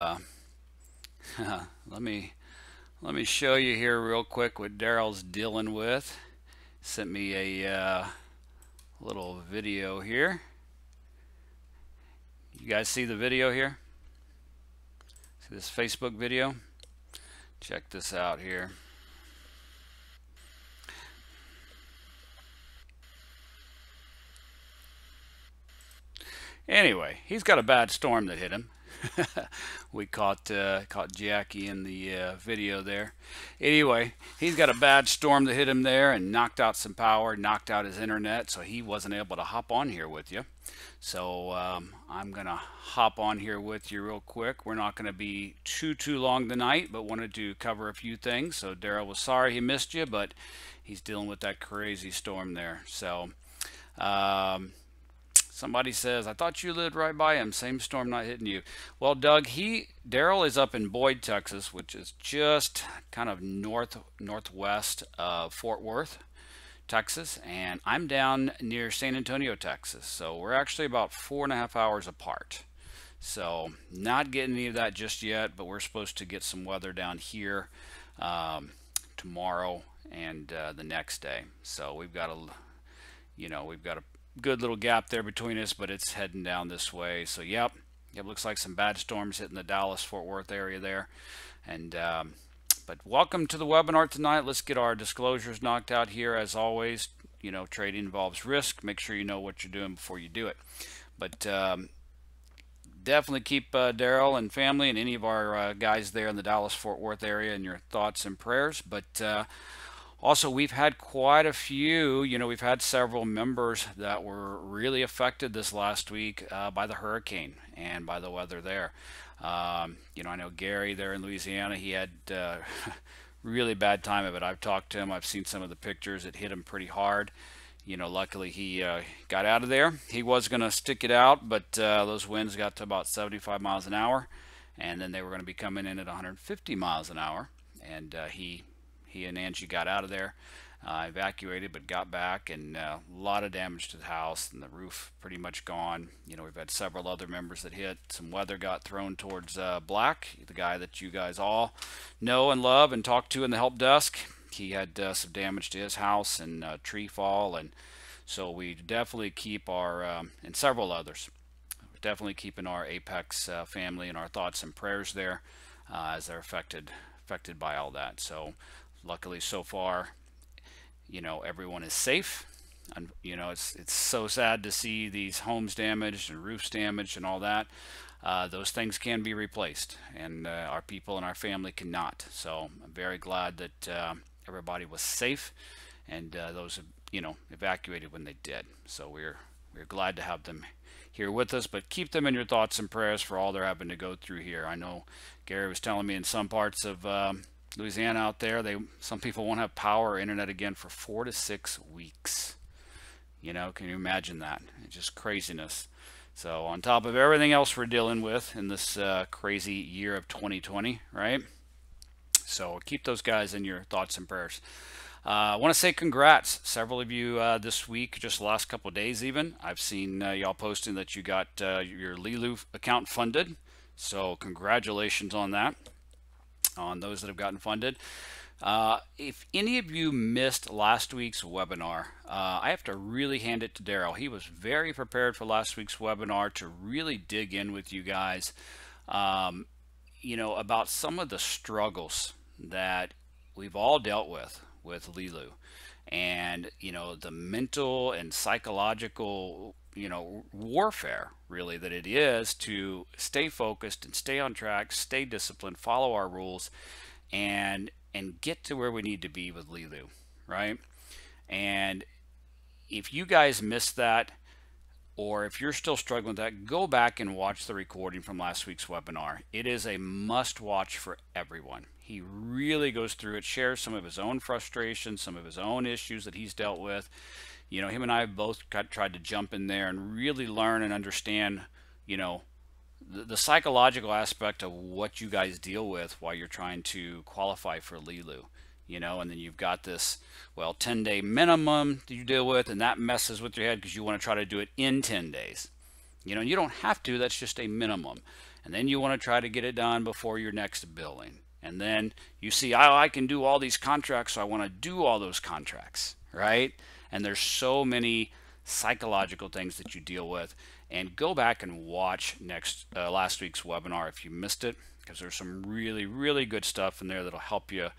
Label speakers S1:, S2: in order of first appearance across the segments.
S1: uh, let me let me show you here real quick what Daryl's dealing with. Sent me a uh, little video here. You guys see the video here? See this Facebook video? Check this out here. Anyway, he's got a bad storm that hit him. we caught uh, caught Jackie in the uh, video there. Anyway, he's got a bad storm that hit him there and knocked out some power, knocked out his internet, so he wasn't able to hop on here with you. So um, I'm gonna hop on here with you real quick. We're not gonna be too too long tonight, but wanted to cover a few things. So Daryl was sorry he missed you, but he's dealing with that crazy storm there. So. Um, Somebody says, I thought you lived right by him. Same storm not hitting you. Well, Doug, he Daryl is up in Boyd, Texas, which is just kind of north northwest of Fort Worth, Texas, and I'm down near San Antonio, Texas. So we're actually about four and a half hours apart. So not getting any of that just yet, but we're supposed to get some weather down here um, tomorrow and uh, the next day. So we've got a, you know, we've got a good little gap there between us, but it's heading down this way. So, yep, it looks like some bad storms hitting the Dallas Fort Worth area there. And, um, but welcome to the webinar tonight. Let's get our disclosures knocked out here. As always, you know, trading involves risk. Make sure you know what you're doing before you do it. But um, definitely keep uh, Daryl and family and any of our uh, guys there in the Dallas Fort Worth area in your thoughts and prayers. But uh, also, we've had quite a few, you know, we've had several members that were really affected this last week uh, by the hurricane and by the weather there. Um, you know, I know Gary there in Louisiana, he had uh, really bad time of it. I've talked to him, I've seen some of the pictures, it hit him pretty hard. You know, luckily he uh, got out of there. He was going to stick it out, but uh, those winds got to about 75 miles an hour, and then they were going to be coming in at 150 miles an hour, and uh, he he and Angie got out of there, uh, evacuated, but got back, and uh, a lot of damage to the house, and the roof pretty much gone. You know, we've had several other members that hit. Some weather got thrown towards uh, Black, the guy that you guys all know and love and talk to in the help desk. He had uh, some damage to his house and uh, tree fall, and so we definitely keep our um, and several others. Definitely keeping our Apex uh, family and our thoughts and prayers there as they're affected affected by all that. So luckily so far you know everyone is safe. And you know it's it's so sad to see these homes damaged and roofs damaged and all that. Uh, those things can be replaced and uh, our people and our family cannot. So I'm very glad that uh, everybody was safe and uh, those you know evacuated when they did. So we're we're glad to have them here with us but keep them in your thoughts and prayers for all they're having to go through here. I know Gary was telling me in some parts of um, Louisiana out there, they some people won't have power or internet again for four to six weeks. You know, can you imagine that? It's just craziness. So on top of everything else we're dealing with in this uh, crazy year of 2020, right? So keep those guys in your thoughts and prayers. Uh, I want to say congrats. Several of you uh, this week, just the last couple days even, I've seen uh, y'all posting that you got uh, your Leeloo account funded. So congratulations on that on those that have gotten funded. Uh, if any of you missed last week's webinar, uh, I have to really hand it to Daryl. He was very prepared for last week's webinar to really dig in with you guys, um, you know, about some of the struggles that we've all dealt with with Leeloo and, you know, the mental and psychological, you know, warfare really that it is to stay focused and stay on track, stay disciplined, follow our rules, and and get to where we need to be with Leeloo, right? And if you guys missed that, or if you're still struggling with that, go back and watch the recording from last week's webinar. It is a must watch for everyone. He really goes through it, shares some of his own frustrations, some of his own issues that he's dealt with, you know, him and I both got, tried to jump in there and really learn and understand, you know, the, the, psychological aspect of what you guys deal with while you're trying to qualify for Leeloo. You know, and then you've got this, well, 10 day minimum that you deal with, and that messes with your head because you want to try to do it in 10 days. You know, you don't have to, that's just a minimum. and then you want to try to get it done before your next billing. And then you see, oh, I can do all these contracts, so I want to do all those contracts, right? And there's so many psychological things that you deal with. And go back and watch next uh, last week's webinar if you missed it, because there's some really, really good stuff in there that'll help you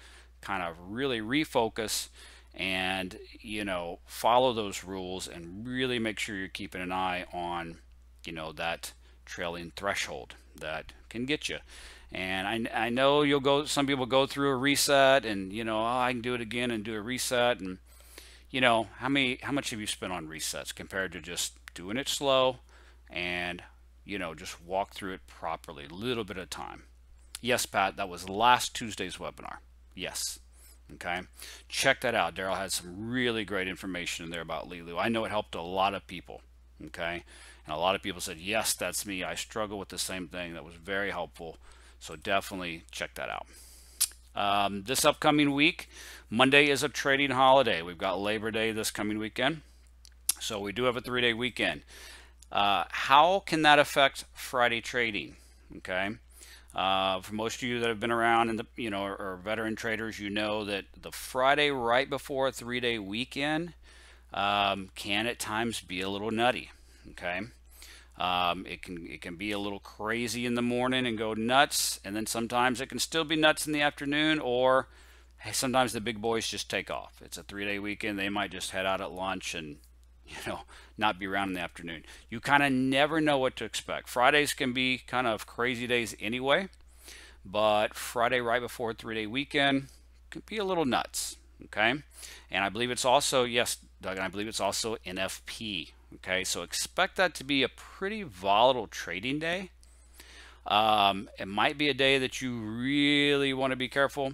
S1: kind of really refocus and you know follow those rules and really make sure you're keeping an eye on you know that trailing threshold that can get you and I, I know you'll go some people go through a reset and you know oh, I can do it again and do a reset and you know how many how much have you spent on resets compared to just doing it slow and you know just walk through it properly a little bit of time? Yes Pat that was last Tuesday's webinar. Yes. Okay? Check that out. Daryl has some really great information in there about Leeloo I know it helped a lot of people. Okay? And a lot of people said yes that's me. I struggle with the same thing. That was very helpful. So definitely check that out um, this upcoming week Monday is a trading holiday. We've got Labor Day this coming weekend. So we do have a three-day weekend. Uh, how can that affect Friday trading? Okay. Uh, for most of you that have been around and the you know or, veteran traders, you know that the Friday right before a three-day weekend um, can at times be a little nutty. Okay, um, it can it can be a little crazy in the morning and go nuts, and then sometimes it can still be nuts in the afternoon, or hey, sometimes the big boys just take off. It's a three-day weekend; they might just head out at lunch and you know not be around in the afternoon. You kind of never know what to expect. Fridays can be kind of crazy days anyway, but Friday right before three-day weekend can be a little nuts. Okay, and I believe it's also yes, Doug, and I believe it's also NFP. Okay, so expect that to be a pretty volatile trading day. Um, it might be a day that you really want to be careful.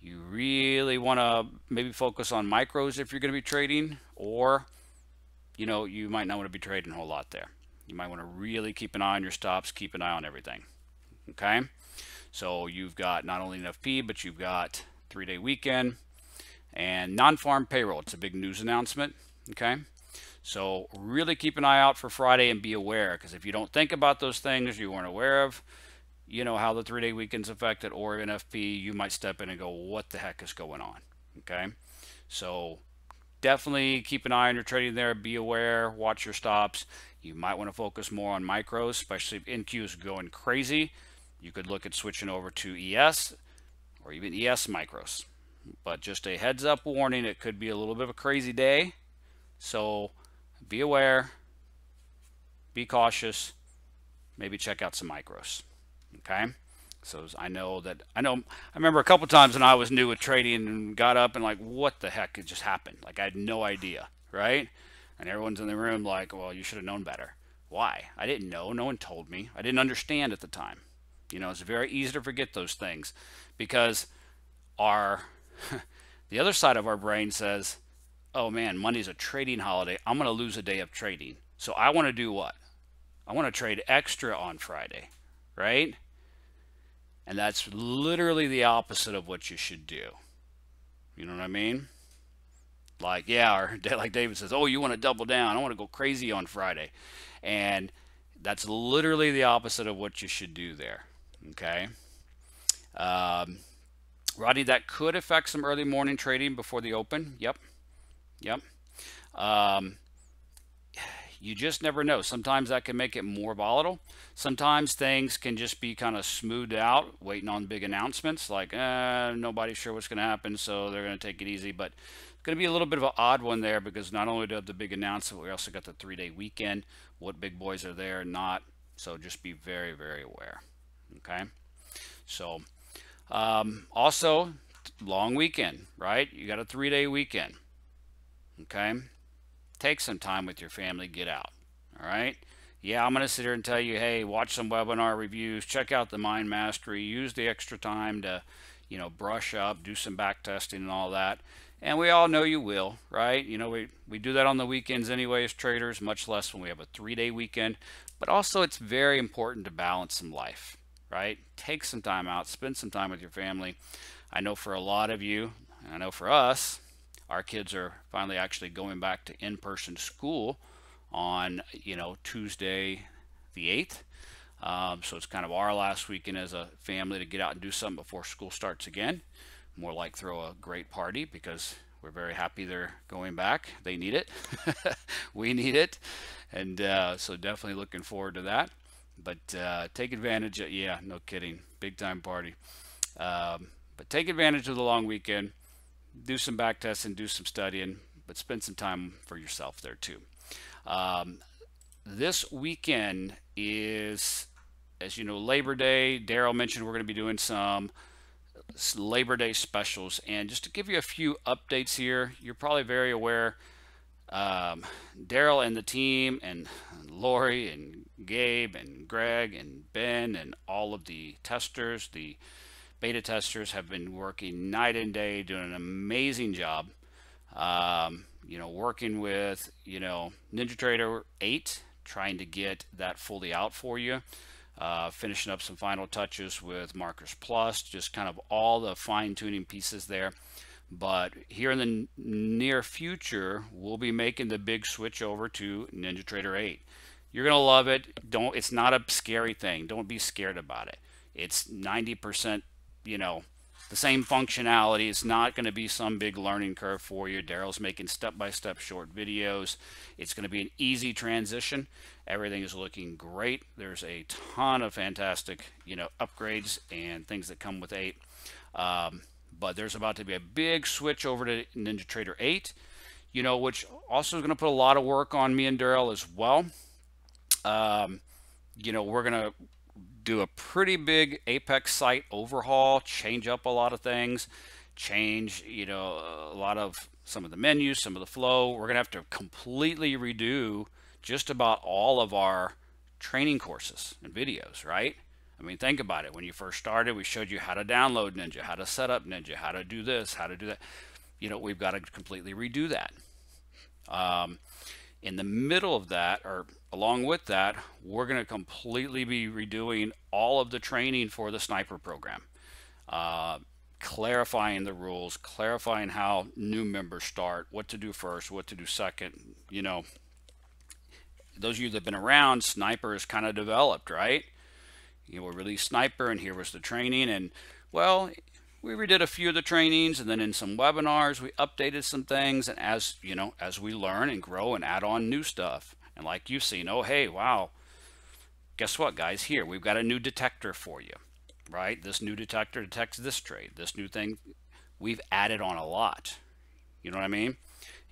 S1: You really want to maybe focus on micros if you're going to be trading, or you know, you might not want to be trading a whole lot there. You might want to really keep an eye on your stops, keep an eye on everything. Okay, so you've got not only NFP, but you've got three-day weekend and non-farm payroll. It's a big news announcement. Okay, so really keep an eye out for Friday and be aware because if you don't think about those things you weren't aware of, you know how the three-day weekend's affect affected or NFP, you might step in and go, what the heck is going on? Okay, so definitely keep an eye on your trading there. Be aware, watch your stops. You might want to focus more on micros, especially if NQ is going crazy. You could look at switching over to ES or even ES micros. But just a heads up warning, it could be a little bit of a crazy day. So be aware, be cautious, maybe check out some micros. Okay? So I know that I know I remember a couple times when I was new with trading and got up and like what the heck it just happened like I had no idea right and everyone's in the room like well you should have known better why I didn't know no one told me I didn't understand at the time you know it's very easy to forget those things because our the other side of our brain says oh man Monday's a trading holiday I'm gonna lose a day of trading so I want to do what I want to trade extra on Friday right and that's literally the opposite of what you should do. You know what I mean? Like, yeah, or like David says, oh, you want to double down. I want to go crazy on Friday. And that's literally the opposite of what you should do there. Okay. Um, that could affect some early morning trading before the open. Yep. Yep. Um, you just never know. Sometimes that can make it more volatile. Sometimes things can just be kind of smoothed out, waiting on big announcements like eh, nobody's sure what's going to happen, so they're going to take it easy. But it's going to be a little bit of an odd one there because not only do we have the big announcement, we also got the three-day weekend, what big boys are there not. So just be very, very aware. Okay. So um, also long weekend, right? You got a three-day weekend. Okay take some time with your family, get out. All right. Yeah, I'm going to sit here and tell you, hey, watch some webinar reviews, check out the mind mastery, use the extra time to, you know, brush up, do some back testing and all that. And we all know you will, right? You know, we, we do that on the weekends anyway as traders, much less when we have a three-day weekend. But also it's very important to balance some life, right? Take some time out, spend some time with your family. I know for a lot of you, I know for us, our kids are finally actually going back to in-person school on you know Tuesday the 8th Um, so it's kind of our last weekend as a family to get out and do something before school starts again. More like throw a great party because we're very happy they're going back. They need it. we need it. And uh, so definitely looking forward to that. But uh, take advantage of, yeah, no kidding. Big time party. Um, but take advantage of the long weekend. Do some back testing, do some studying, but spend some time for yourself there too. Um, this weekend is, as you know, Labor Day. Daryl mentioned we're going to be doing some Labor Day specials. And just to give you a few updates here, you're probably very aware um, Daryl and the team and Lori and Gabe and Greg and Ben and all of the testers, the beta testers have been working night and day, doing an amazing job. Um, you know, working with, you know, NinjaTrader 8, trying to get that fully out for you. Uh, finishing up some final touches with Markers Plus, just kind of all the fine tuning pieces there. But here in the near future, we'll be making the big switch over to NinjaTrader 8. You're going to love it. Don't it's not a scary thing. Don't be scared about it. It's 90%, you know, the same functionality. It's not going to be some big learning curve for you. Daryl's making step-by-step -step short videos. It's going to be an easy transition. Everything is looking great. There's a ton of fantastic, you know, upgrades and things that come with 8. Um, but there's about to be a big switch over to NinjaTrader 8, you know, which also is going to put a lot of work on me and Daryl as well. Um, you know, we're going to do a pretty big Apex site overhaul, change up a lot of things, change, you know, a lot of some of the menus, some of the flow. We're going to have to completely redo just about all of our training courses and videos, right? I mean, think about it. When you first started, we showed you how to download Ninja, how to set up Ninja, how to do this, how to do that. You know, we've got to completely redo that. Um, in the middle of that, or along with that, we're going to completely be redoing all of the training for the sniper program. Uh, clarifying the rules, clarifying how new members start, what to do first, what to do second. You know, those of you that have been around, sniper is kind of developed, right? You know, we released sniper and here was the training and well, we redid a few of the trainings and then in some webinars we updated some things and as you know as we learn and grow and add on new stuff and like you've seen oh hey wow. Guess what guys? Here we've got a new detector for you right? This new detector detects this trade this new thing we've added on a lot. You know what I mean?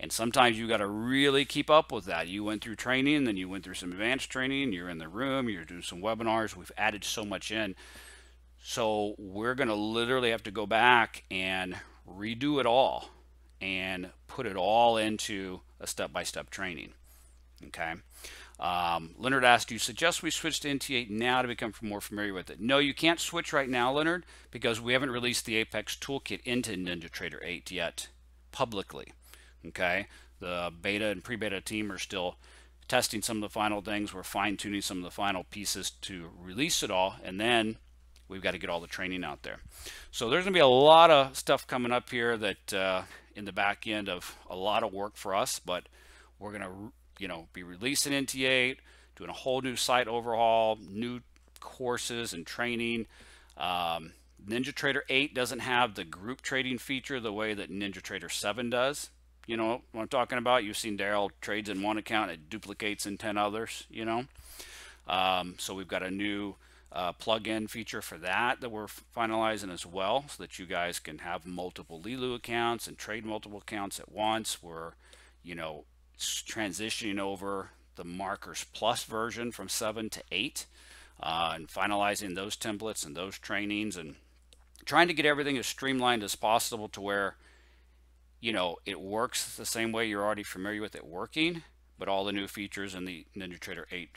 S1: And sometimes you've got to really keep up with that. You went through training then you went through some advanced training you're in the room you're doing some webinars. We've added so much in. So we're going to literally have to go back and redo it all and put it all into a step-by-step -step training. Okay. Um, Leonard asked, do you suggest we switch to NT8 now to become more familiar with it? No, you can't switch right now, Leonard, because we haven't released the Apex Toolkit into NinjaTrader 8 yet publicly. Okay. The beta and pre-beta team are still testing some of the final things. We're fine-tuning some of the final pieces to release it all, and then we've got to get all the training out there. So there's going to be a lot of stuff coming up here that uh, in the back end of a lot of work for us, but we're going to you know be releasing NT8, doing a whole new site overhaul, new courses and training. Um, NinjaTrader 8 doesn't have the group trading feature the way that NinjaTrader 7 does. You know what I'm talking about? You've seen Daryl trades in one account, it duplicates in 10 others, you know. Um, so we've got a new uh, plug-in feature for that that we're finalizing as well so that you guys can have multiple Leeloo accounts and trade multiple accounts at once. We're, you know, transitioning over the Markers Plus version from 7 to 8 uh, and finalizing those templates and those trainings and trying to get everything as streamlined as possible to where, you know, it works the same way you're already familiar with it working, but all the new features in the NinjaTrader 8,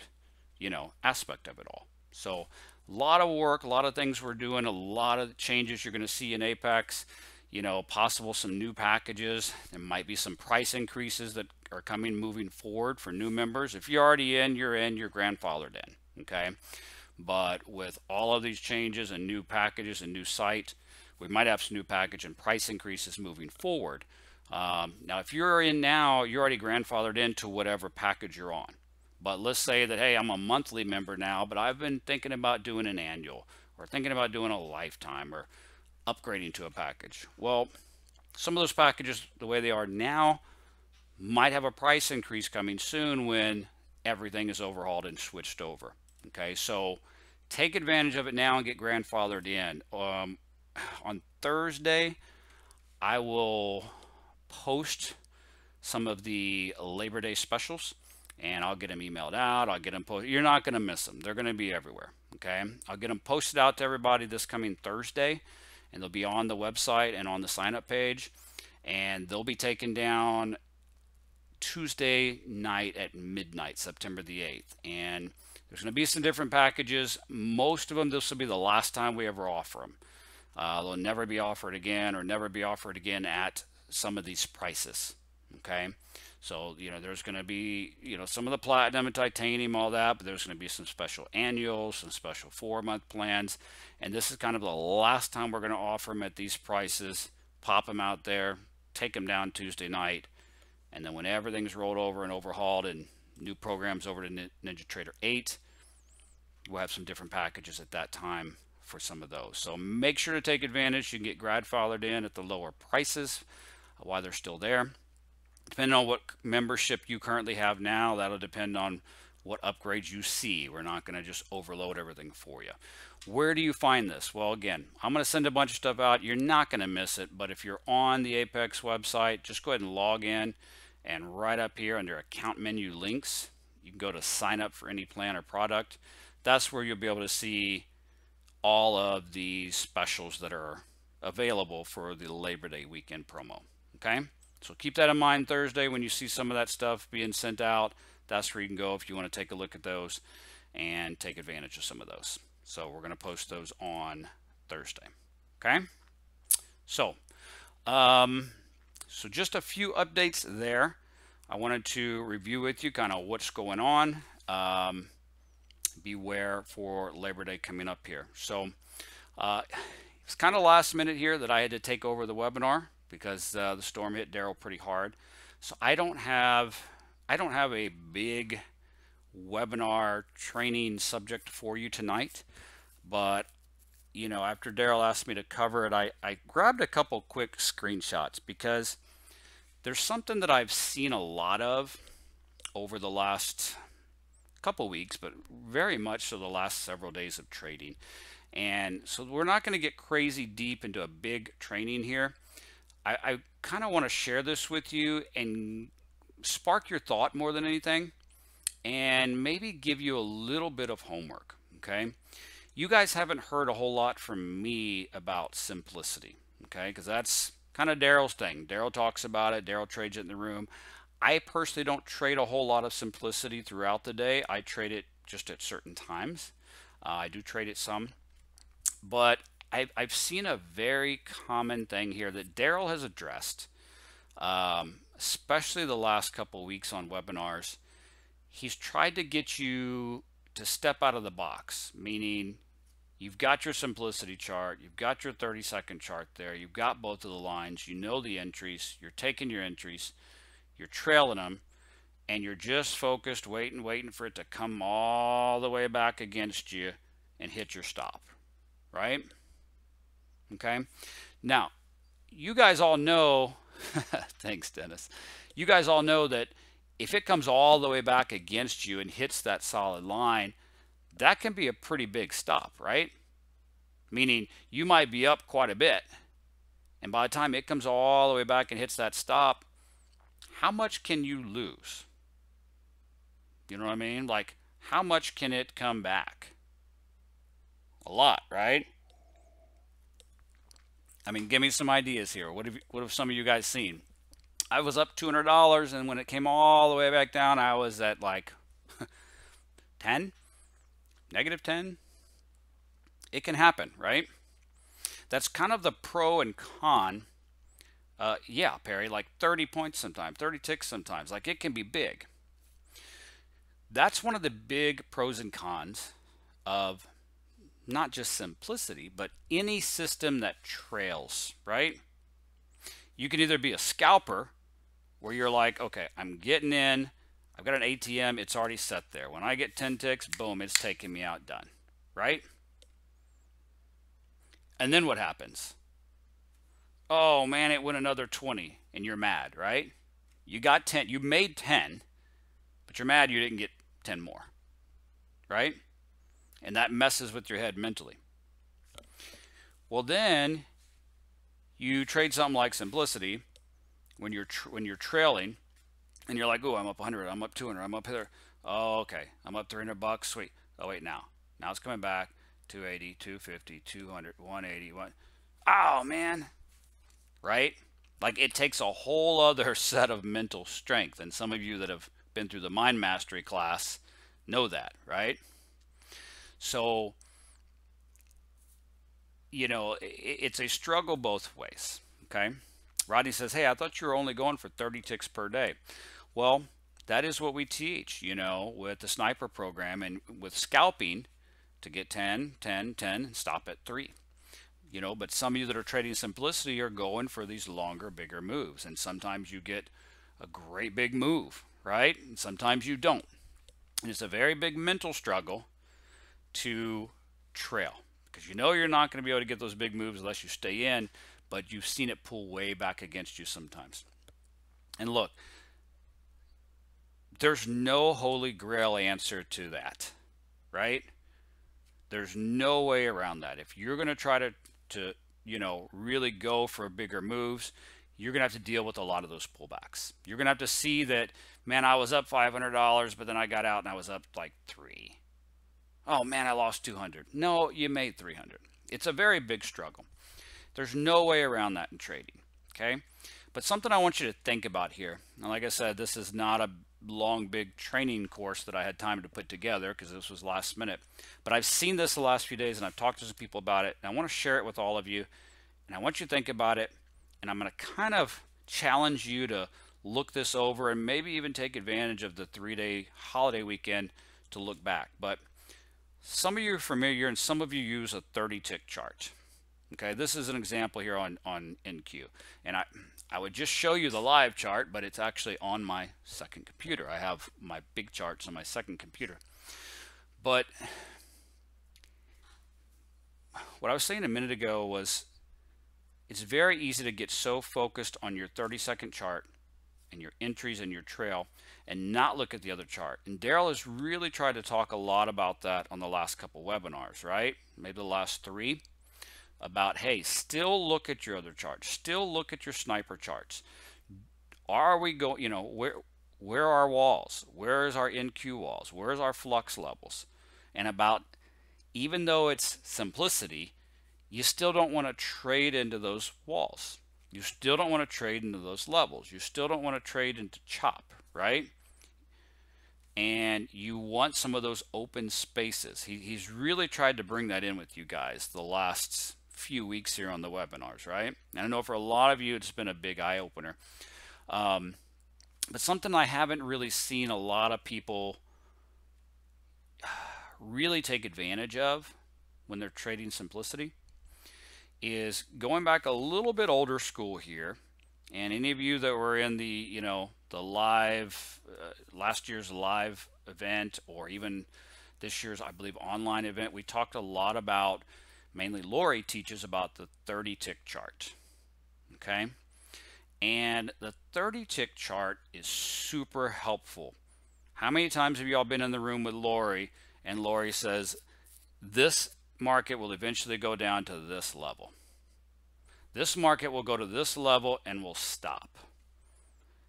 S1: you know, aspect of it all. So a lot of work, a lot of things we're doing, a lot of changes you're going to see in Apex. You know, possible some new packages. There might be some price increases that are coming moving forward for new members. If you're already in, you're in, you're grandfathered in. Okay. But with all of these changes and new packages and new site, we might have some new package and price increases moving forward. Um, now, if you're in now, you're already grandfathered into whatever package you're on. But let's say that, hey, I'm a monthly member now, but I've been thinking about doing an annual or thinking about doing a lifetime or upgrading to a package. Well, some of those packages, the way they are now, might have a price increase coming soon when everything is overhauled and switched over. Okay, so take advantage of it now and get grandfathered in. Um, on Thursday, I will post some of the Labor Day specials and I'll get them emailed out. I'll get them posted. You're not going to miss them. They're going to be everywhere. Okay. I'll get them posted out to everybody this coming Thursday and they'll be on the website and on the sign up page and they'll be taken down Tuesday night at midnight, September the 8th. And there's going to be some different packages. Most of them, this will be the last time we ever offer them. Uh, they'll never be offered again or never be offered again at some of these prices. Okay. So, you know, there's going to be, you know, some of the platinum and titanium, all that, but there's going to be some special annuals, some special four month plans. And this is kind of the last time we're going to offer them at these prices. Pop them out there, take them down Tuesday night. And then when everything's rolled over and overhauled and new programs over to Ninja Trader 8, we'll have some different packages at that time for some of those. So make sure to take advantage. You can get grandfathered in at the lower prices while they're still there. Depending on what membership you currently have now, that'll depend on what upgrades you see. We're not going to just overload everything for you. Where do you find this? Well, again, I'm going to send a bunch of stuff out. You're not going to miss it, but if you're on the Apex website, just go ahead and log in and right up here under account menu links, you can go to sign up for any plan or product. That's where you'll be able to see all of the specials that are available for the Labor Day weekend promo. Okay? So keep that in mind Thursday when you see some of that stuff being sent out. That's where you can go if you want to take a look at those and take advantage of some of those. So we're going to post those on Thursday. Okay? So, um, so just a few updates there. I wanted to review with you kind of what's going on. Um, beware for Labor Day coming up here. So uh, it's kind of last minute here that I had to take over the webinar because uh, the storm hit Daryl pretty hard. So I don't have I don't have a big webinar training subject for you tonight, but you know after Daryl asked me to cover it, I, I grabbed a couple quick screenshots because there's something that I've seen a lot of over the last couple weeks, but very much so the last several days of trading. And so we're not going to get crazy deep into a big training here. I, I kind of want to share this with you and spark your thought more than anything and maybe give you a little bit of homework. Okay. You guys haven't heard a whole lot from me about simplicity. Okay. Because that's kind of Daryl's thing. Daryl talks about it, Daryl trades it in the room. I personally don't trade a whole lot of simplicity throughout the day. I trade it just at certain times. Uh, I do trade it some, but I've, I've seen a very common thing here that Daryl has addressed, um, especially the last couple weeks on webinars. He's tried to get you to step out of the box, meaning you've got your simplicity chart, you've got your 30 second chart there, you've got both of the lines, you know the entries, you're taking your entries, you're trailing them, and you're just focused, waiting, waiting for it to come all the way back against you and hit your stop, right? Okay. Now, you guys all know, thanks, Dennis. You guys all know that if it comes all the way back against you and hits that solid line, that can be a pretty big stop, right? Meaning you might be up quite a bit. And by the time it comes all the way back and hits that stop, how much can you lose? You know what I mean? Like, how much can it come back? A lot, right? I mean, give me some ideas here. What have, what have some of you guys seen? I was up $200 and when it came all the way back down, I was at like 10, negative 10. It can happen, right? That's kind of the pro and con. Uh, yeah, Perry, like 30 points sometimes, 30 ticks sometimes. Like it can be big. That's one of the big pros and cons of not just simplicity, but any system that trails, right? You can either be a scalper where you're like, okay, I'm getting in, I've got an ATM, it's already set there. When I get 10 ticks, boom, it's taking me out done, right? And then what happens? Oh man, it went another 20 and you're mad, right? You got 10, you made 10, but you're mad you didn't get 10 more, right? And that messes with your head mentally. Well, then you trade something like simplicity when you're when you're trailing and you're like, "Oh, I'm up 100, I'm up 200, I'm up here." Oh, okay. I'm up 300 bucks. Sweet. Oh, wait, now. Now it's coming back. 280, 250, 200, 180, one. Oh, man. Right? Like it takes a whole other set of mental strength. And some of you that have been through the mind mastery class know that, right? So, you know, it's a struggle both ways, okay? Rodney says, hey, I thought you were only going for 30 ticks per day. Well, that is what we teach, you know, with the sniper program and with scalping to get 10, 10, 10, and stop at 3. You know, but some of you that are trading simplicity are going for these longer, bigger moves. And sometimes you get a great big move, right? And sometimes you don't. And it's a very big mental struggle to trail because you know you're not going to be able to get those big moves unless you stay in, but you've seen it pull way back against you sometimes. And look, there's no holy grail answer to that, right? There's no way around that. If you're going to try to, to, you know, really go for bigger moves, you're going to have to deal with a lot of those pullbacks. You're going to have to see that, man, I was up $500, but then I got out and I was up like three. Oh man, I lost 200. No, you made 300. It's a very big struggle. There's no way around that in trading. Okay. But something I want you to think about here. And like I said, this is not a long, big training course that I had time to put together because this was last minute. But I've seen this the last few days and I've talked to some people about it. And I want to share it with all of you. And I want you to think about it. And I'm going to kind of challenge you to look this over and maybe even take advantage of the three day holiday weekend to look back. But some of you are familiar and some of you use a 30 tick chart. Okay, this is an example here on, on NQ. And I, I would just show you the live chart, but it's actually on my second computer. I have my big charts on my second computer. But what I was saying a minute ago was it's very easy to get so focused on your 30 second chart and your entries and your trail and not look at the other chart. And Daryl has really tried to talk a lot about that on the last couple webinars, right? Maybe the last three about, hey, still look at your other charts. Still look at your sniper charts. Are we going, you know, where, where are our walls? Where is our NQ walls? Where's our flux levels? And about, even though it's simplicity, you still don't want to trade into those walls. You still don't want to trade into those levels. You still don't want to trade into chop, right? And you want some of those open spaces. He, he's really tried to bring that in with you guys the last few weeks here on the webinars, right? And I know for a lot of you, it's been a big eye opener. Um, but something I haven't really seen a lot of people really take advantage of when they're trading simplicity is going back a little bit older school here. And any of you that were in the, you know, the live, uh, last year's live event or even this year's, I believe, online event, we talked a lot about, mainly Lori teaches about the 30 tick chart. Okay. And the 30 tick chart is super helpful. How many times have y'all been in the room with Lori and Lori says, this market will eventually go down to this level. This market will go to this level and will stop.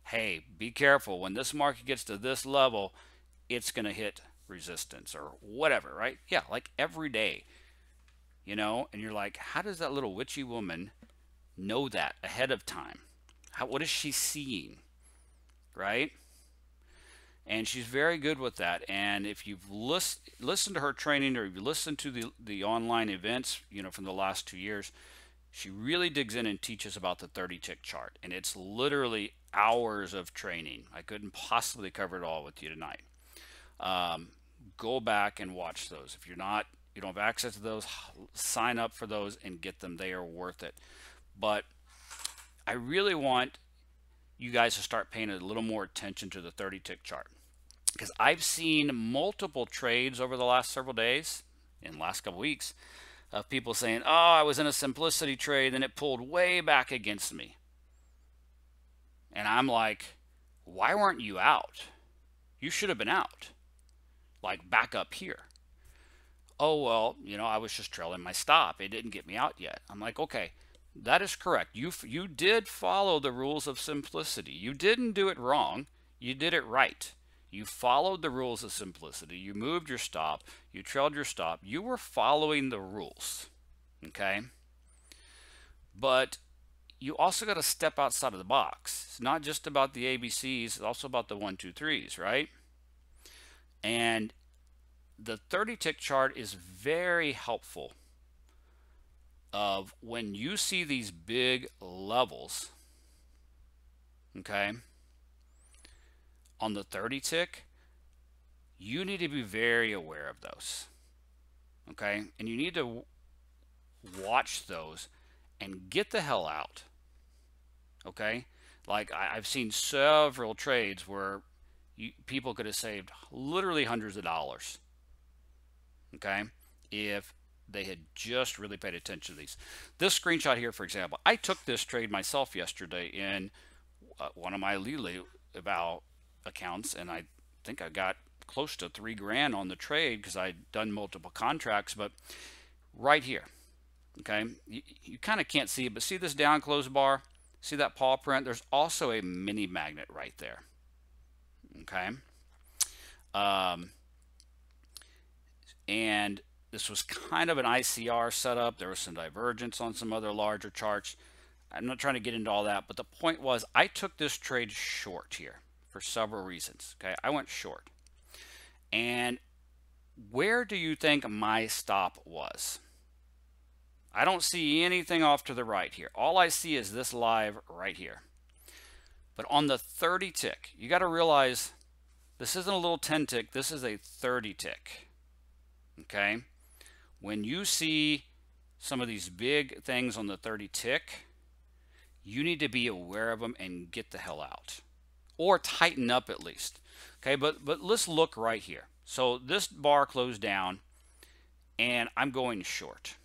S1: Hey, be careful. When this market gets to this level, it's going to hit resistance or whatever, right? Yeah, like every day, you know, and you're like, how does that little witchy woman know that ahead of time? How, what is she seeing, right? and she's very good with that. And if you've list, listened to her training or you've listened to the the online events, you know, from the last two years, she really digs in and teaches about the 30 tick chart, and it's literally hours of training. I couldn't possibly cover it all with you tonight. Um, go back and watch those. If you're not, you don't have access to those, sign up for those and get them. They are worth it. But I really want you guys to start paying a little more attention to the 30 tick chart. because I've seen multiple trades over the last several days, in the last couple weeks, of people saying, oh, I was in a simplicity trade and it pulled way back against me. And I'm like, why weren't you out? You should have been out, like back up here. Oh, well, you know, I was just trailing my stop. It didn't get me out yet. I'm like, okay, that is correct. You, you did follow the rules of simplicity. You didn't do it wrong. You did it right. You followed the rules of simplicity. You moved your stop. You trailed your stop. You were following the rules. Okay? But you also got to step outside of the box. It's not just about the ABCs, it's also about the one, two, threes, right? And the 30 tick chart is very helpful of when you see these big levels, okay, on the 30 tick, you need to be very aware of those. Okay? And you need to watch those and get the hell out. Okay? Like I, have seen several trades where you, people could have saved literally hundreds of dollars. Okay? If they had just really paid attention to these. This screenshot here, for example, I took this trade myself yesterday in uh, one of my about accounts and I think I got close to three grand on the trade because I'd done multiple contracts but right here okay you, you kind of can't see it but see this down close bar see that paw print there's also a mini magnet right there okay um, and this was kind of an ICR setup there was some divergence on some other larger charts I'm not trying to get into all that but the point was I took this trade short here for several reasons. Okay, I went short. And where do you think my stop was? I don't see anything off to the right here. All I see is this live right here. But on the 30 tick, you got to realize this isn't a little 10 tick, this is a 30 tick. Okay? When you see some of these big things on the 30 tick, you need to be aware of them and get the hell out or tighten up at least. Okay, but, but let's look right here. So this bar closed down and I'm going short.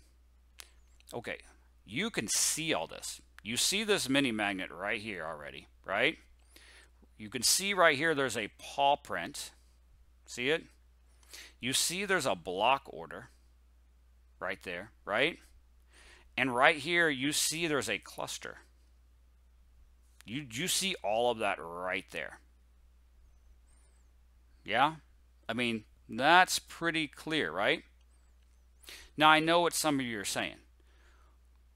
S1: Okay, you can see all this. You see this mini magnet right here already, right? You can see right here there's a paw print. See it? You see there's a block order right there, right? And right here you see there's a cluster. You, you see all of that right there. Yeah? I mean, that's pretty clear, right? Now, I know what some of you are saying.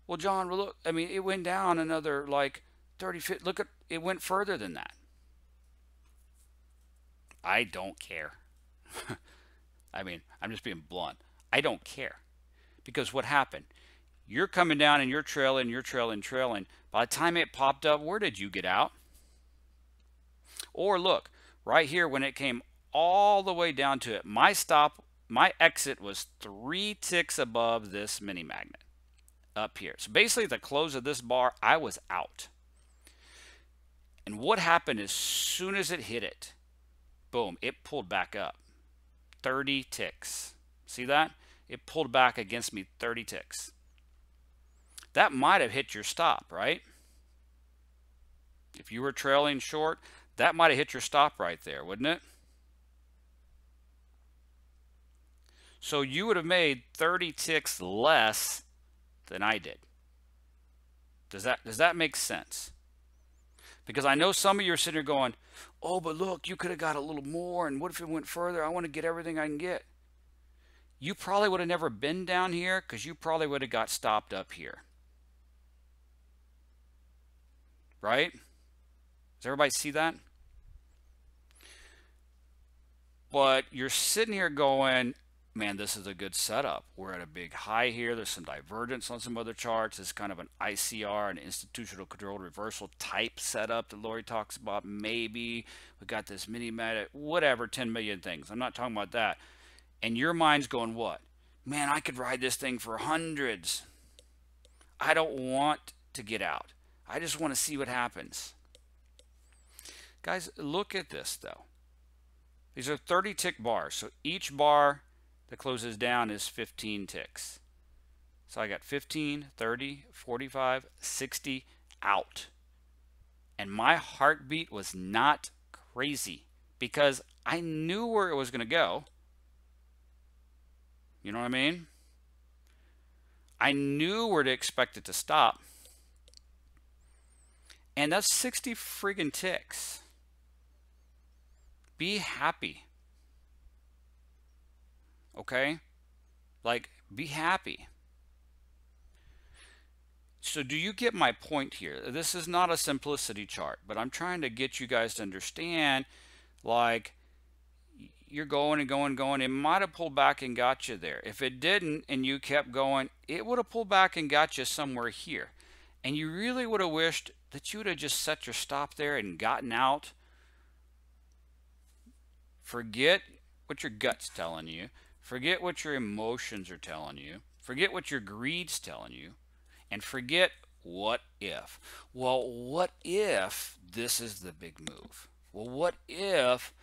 S1: Well, John, well, look, I mean, it went down another like 30 feet. Look at it went further than that. I don't care. I mean, I'm just being blunt. I don't care. Because what happened? You're coming down and you're trailing, you're trailing, trailing. By the time it popped up, where did you get out? Or look, right here when it came all the way down to it, my stop, my exit was three ticks above this mini magnet up here. So basically the close of this bar, I was out. And what happened as soon as it hit it, boom, it pulled back up. 30 ticks. See that? It pulled back against me 30 ticks that might have hit your stop, right? If you were trailing short, that might have hit your stop right there, wouldn't it? So you would have made 30 ticks less than I did. Does that does that make sense? Because I know some of you are sitting here going, "Oh, but look, you could have got a little more and what if it went further? I want to get everything I can get." You probably would have never been down here cuz you probably would have got stopped up here. right? Does everybody see that? But you're sitting here going, man, this is a good setup. We're at a big high here. There's some divergence on some other charts. It's kind of an ICR, an institutional controlled reversal type setup that Lori talks about. Maybe we got this mini meta, whatever, 10 million things. I'm not talking about that. And your mind's going, what? Man, I could ride this thing for hundreds. I don't want to get out. I just want to see what happens. Guys, look at this though. These are 30 tick bars. So each bar that closes down is 15 ticks. So I got 15, 30, 45, 60 out. And my heartbeat was not crazy because I knew where it was going to go. You know what I mean? I knew where to expect it to stop. And that's 60 friggin' ticks. Be happy. Okay? Like, be happy. So do you get my point here? This is not a simplicity chart, but I'm trying to get you guys to understand like you're going and going and going. It might have pulled back and got you there. If it didn't and you kept going, it would have pulled back and got you somewhere here. And you really would have wished that you would have just set your stop there and gotten out. Forget what your gut's telling you. Forget what your emotions are telling you. Forget what your greed's telling you and forget what if. Well, what if this is the big move? Well, what if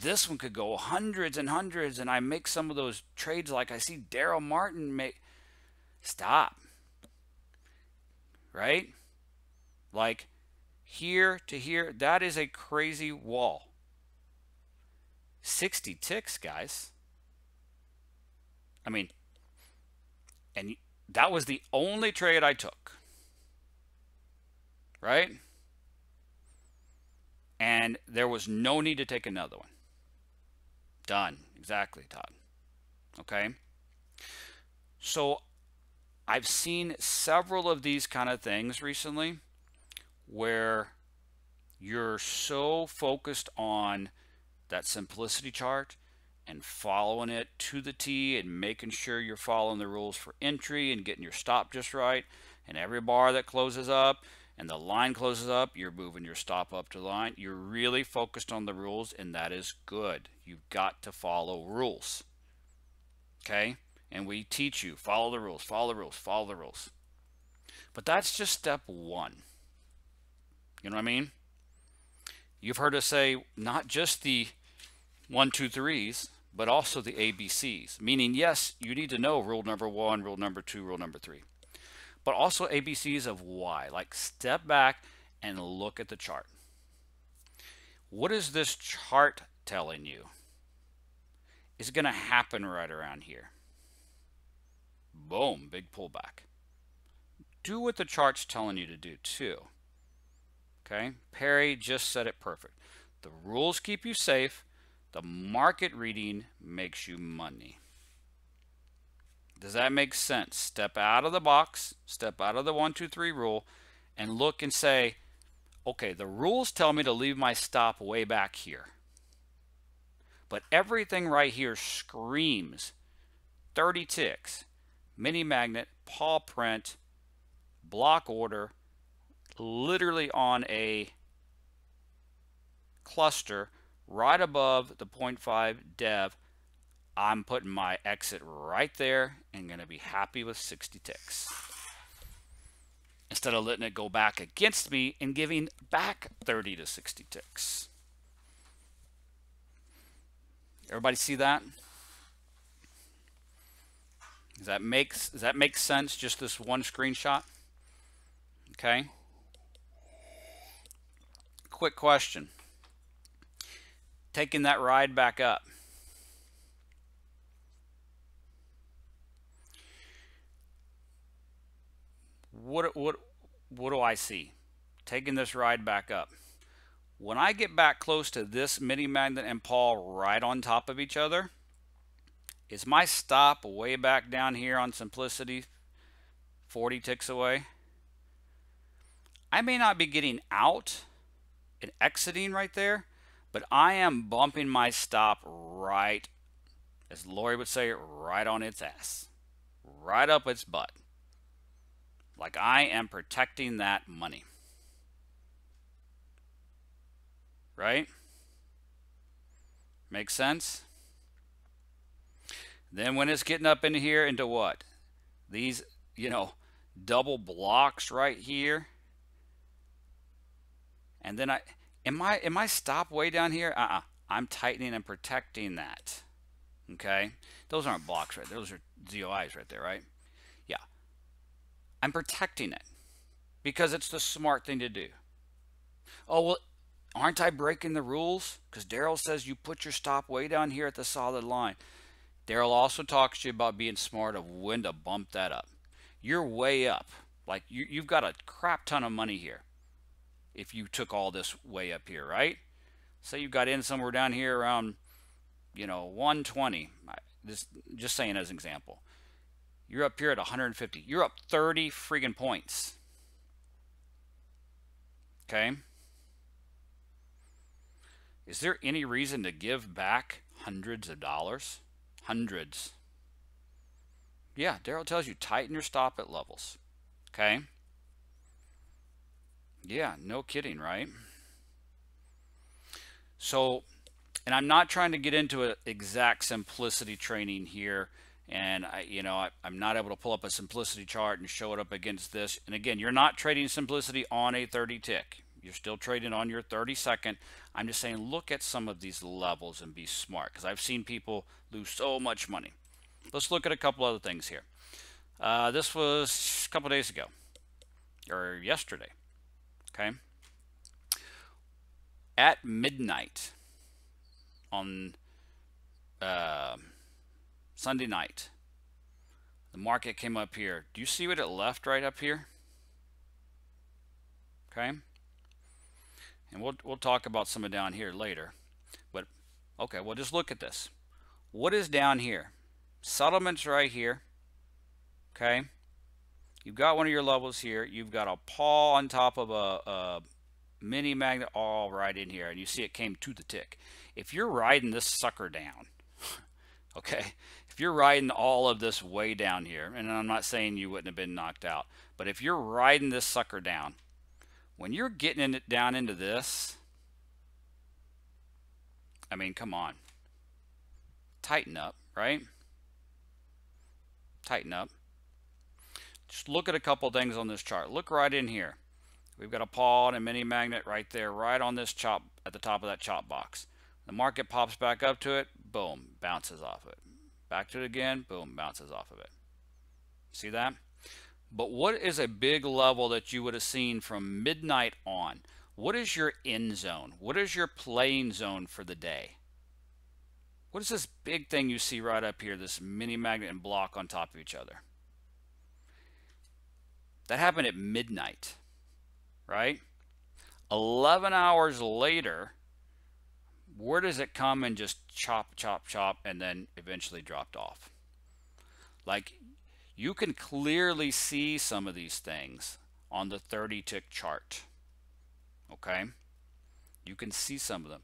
S1: this one could go hundreds and hundreds and I make some of those trades like I see Darrell Martin make? Stop. Right? Like here to here, that is a crazy wall. 60 ticks, guys. I mean, and that was the only trade I took. Right? And there was no need to take another one. Done. Exactly, Todd. Okay? So I've seen several of these kind of things recently where you're so focused on that simplicity chart and following it to the T and making sure you're following the rules for entry and getting your stop just right. And every bar that closes up and the line closes up, you're moving your stop up to the line. You're really focused on the rules, and that is good. You've got to follow rules. Okay? And we teach you follow the rules, follow the rules, follow the rules. But that's just step one. You know what I mean? You've heard us say not just the one, two, threes, but also the ABCs. Meaning, yes, you need to know rule number one, rule number two, rule number three, but also ABCs of why. Like step back and look at the chart. What is this chart telling you? Is it going to happen right around here. Boom, big pullback. Do what the chart's telling you to do too. Okay, Perry just said it perfect. The rules keep you safe the market reading makes you money. Does that make sense? Step out of the box, step out of the one, two, three rule, and look and say, okay, the rules tell me to leave my stop way back here. But everything right here screams 30 ticks, mini magnet, paw print, block order, literally on a cluster right above the 0.5 dev, I'm putting my exit right there and going to be happy with 60 ticks. Instead of letting it go back against me and giving back 30 to 60 ticks. Everybody see that? Does that makes does that make sense? Just this one screenshot? Okay. Quick question taking that ride back up. What what what do I see? Taking this ride back up. When I get back close to this mini magnet and paw right on top of each other, is my stop way back down here on simplicity 40 ticks away? I may not be getting out and exiting right there, but I am bumping my stop right, as Lori would say, right on its ass, right up its butt. Like I am protecting that money. Right? Makes sense? Then when it's getting up into here into what? These, you know, double blocks right here. And then I Am I am I stop way down here? Uh-uh. I'm tightening and protecting that. Okay? Those aren't blocks right Those are ZOIs right there, right? Yeah. I'm protecting it because it's the smart thing to do. Oh, well, aren't I breaking the rules? Because Darrell says you put your stop way down here at the solid line. Darrell also talks to you about being smart of when to bump that up. You're way up. Like you, you've got a crap ton of money here if you took all this way up here, right? Say you got in somewhere down here around, you know, 120. This just saying as an example. You're up here at 150. You're up 30 friggin' points. Okay? Is there any reason to give back hundreds of dollars? Hundreds. Yeah, Darrell tells you tighten your stop at levels. Okay? Yeah, no kidding, right? So, and I'm not trying to get into an exact simplicity training here. And I, you know, I, I'm not able to pull up a simplicity chart and show it up against this. And again, you're not trading simplicity on a 30 tick. You're still trading on your 30 second. I'm just saying, look at some of these levels and be smart because I've seen people lose so much money. Let's look at a couple other things here. Uh, this was a couple days ago or yesterday. Okay. At midnight on uh, Sunday night, the market came up here. Do you see what it left right up here? Okay. And we'll, we'll talk about some of down here later. But, okay, well, just look at this. What is down here? Settlements right here. Okay. You've got one of your levels here. You've got a paw on top of a, a mini magnet all right in here. And you see it came to the tick. If you're riding this sucker down, okay, if you're riding all of this way down here, and I'm not saying you wouldn't have been knocked out, but if you're riding this sucker down, when you're getting it down into this, I mean, come on. Tighten up, right? Tighten up. Just look at a couple things on this chart. Look right in here. We've got a paw and a mini magnet right there, right on this chop at the top of that chop box. The market pops back up to it, boom, bounces off it. Back to it again, boom, bounces off of it. See that? But what is a big level that you would have seen from midnight on? What is your end zone? What is your playing zone for the day? What is this big thing you see right up here, this mini magnet and block on top of each other? That happened at midnight, right? 11 hours later, where does it come and just chop, chop, chop, and then eventually dropped off? Like you can clearly see some of these things on the 30 tick chart. Okay? You can see some of them.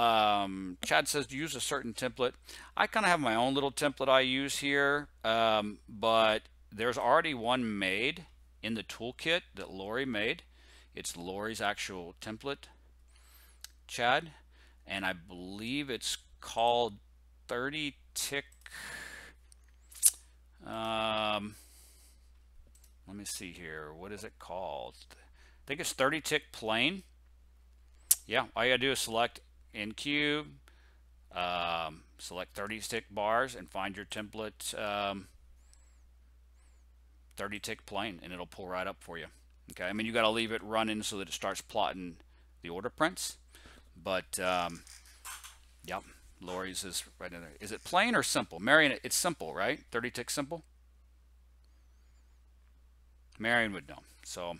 S1: Um, Chad says to use a certain template. I kind of have my own little template I use here, um, but there's already one made in the toolkit that Lori made. It's Lori's actual template, Chad, and I believe it's called 30 tick um, let me see here. What is it called? I think it's 30 tick plain. Yeah, all you gotta do is select in cube, um, select 30 tick bars, and find your template um, 30 tick plain, and it'll pull right up for you. Okay, I mean you gotta leave it running so that it starts plotting the order prints, but um, yep. Lori's is right in there. Is it plain or simple? Marion, it's simple, right? 30 tick simple? Marion would know. So,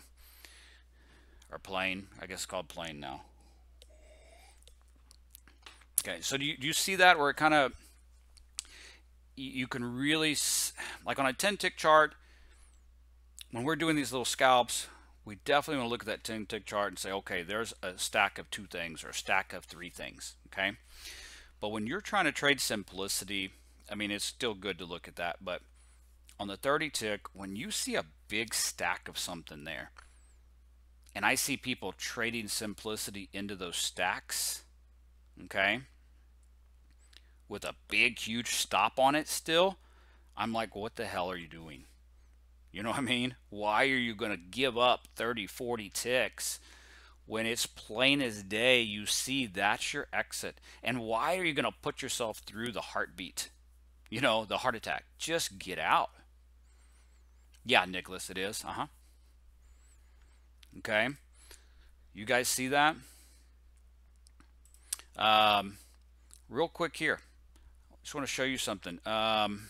S1: or plain, I guess called plain now. Okay, so do you, do you see that where it kind of, you can really, like on a 10 tick chart, when we're doing these little scalps, we definitely want to look at that 10 tick chart and say, okay, there's a stack of two things or a stack of three things, okay? But when you're trying to trade simplicity, I mean, it's still good to look at that. But on the 30 tick, when you see a big stack of something there, and I see people trading simplicity into those stacks, okay, with a big, huge stop on it still, I'm like, what the hell are you doing? You know what I mean? Why are you going to give up 30, 40 ticks when it's plain as day, you see that's your exit. And why are you going to put yourself through the heartbeat? You know, the heart attack. Just get out. Yeah, Nicholas, it is. Uh-huh. Okay. You guys see that? Um, real quick here. I just want to show you something. Um,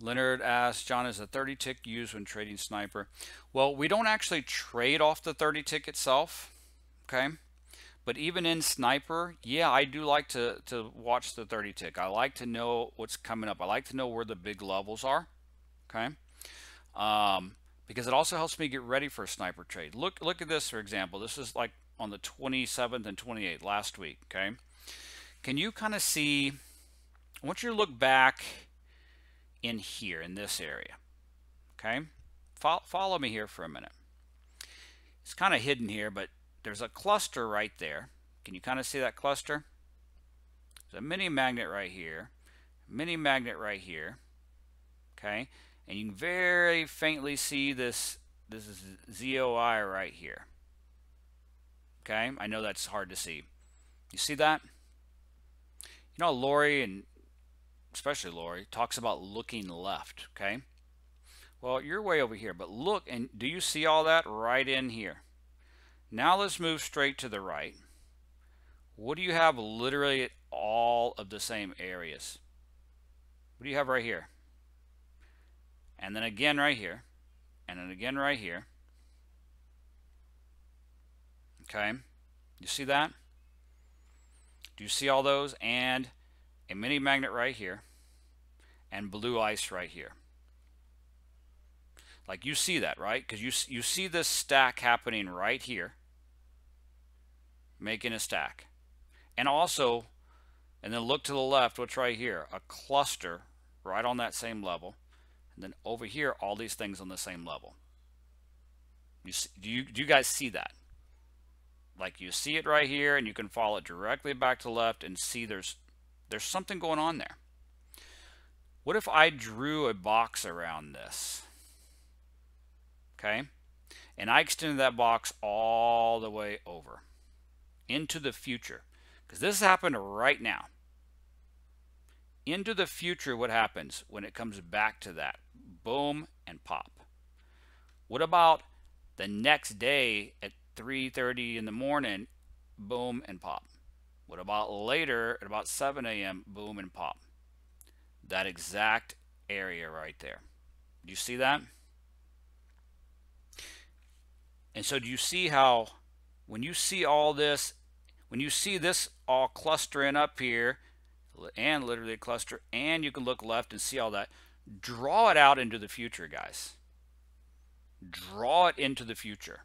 S1: Leonard asks, John, is the 30 tick used when trading sniper? Well, we don't actually trade off the 30 tick itself, okay? But even in sniper, yeah, I do like to, to watch the 30 tick. I like to know what's coming up. I like to know where the big levels are, okay? Um, because it also helps me get ready for a sniper trade. Look, look at this, for example. This is like on the 27th and 28th last week, okay? Can you kind of see, want you look back in here, in this area. Okay? Follow, follow me here for a minute. It's kind of hidden here, but there's a cluster right there. Can you kind of see that cluster? There's a mini magnet right here, mini magnet right here. Okay? And you can very faintly see this, this is ZOI right here. Okay? I know that's hard to see. You see that? You know, Lori and especially Lori, talks about looking left, okay? Well, you're way over here, but look, and do you see all that right in here? Now let's move straight to the right. What do you have literally all of the same areas? What do you have right here? And then again right here. And then again right here. Okay. You see that? Do you see all those? And a mini magnet right here, and blue ice right here. Like you see that, right? Because you, you see this stack happening right here, making a stack. And also, and then look to the left, what's right here? A cluster right on that same level. And then over here, all these things on the same level. You see, do, you, do you guys see that? Like you see it right here, and you can follow it directly back to left and see there's there's something going on there. What if I drew a box around this? Okay. And I extended that box all the way over into the future. Because this happened right now. Into the future, what happens when it comes back to that? Boom and pop. What about the next day at 3.30 in the morning? Boom and pop. What about later at about 7 a.m., boom and pop? That exact area right there. You see that? And so do you see how when you see all this, when you see this all clustering up here, and literally a cluster, and you can look left and see all that, draw it out into the future, guys. Draw it into the future.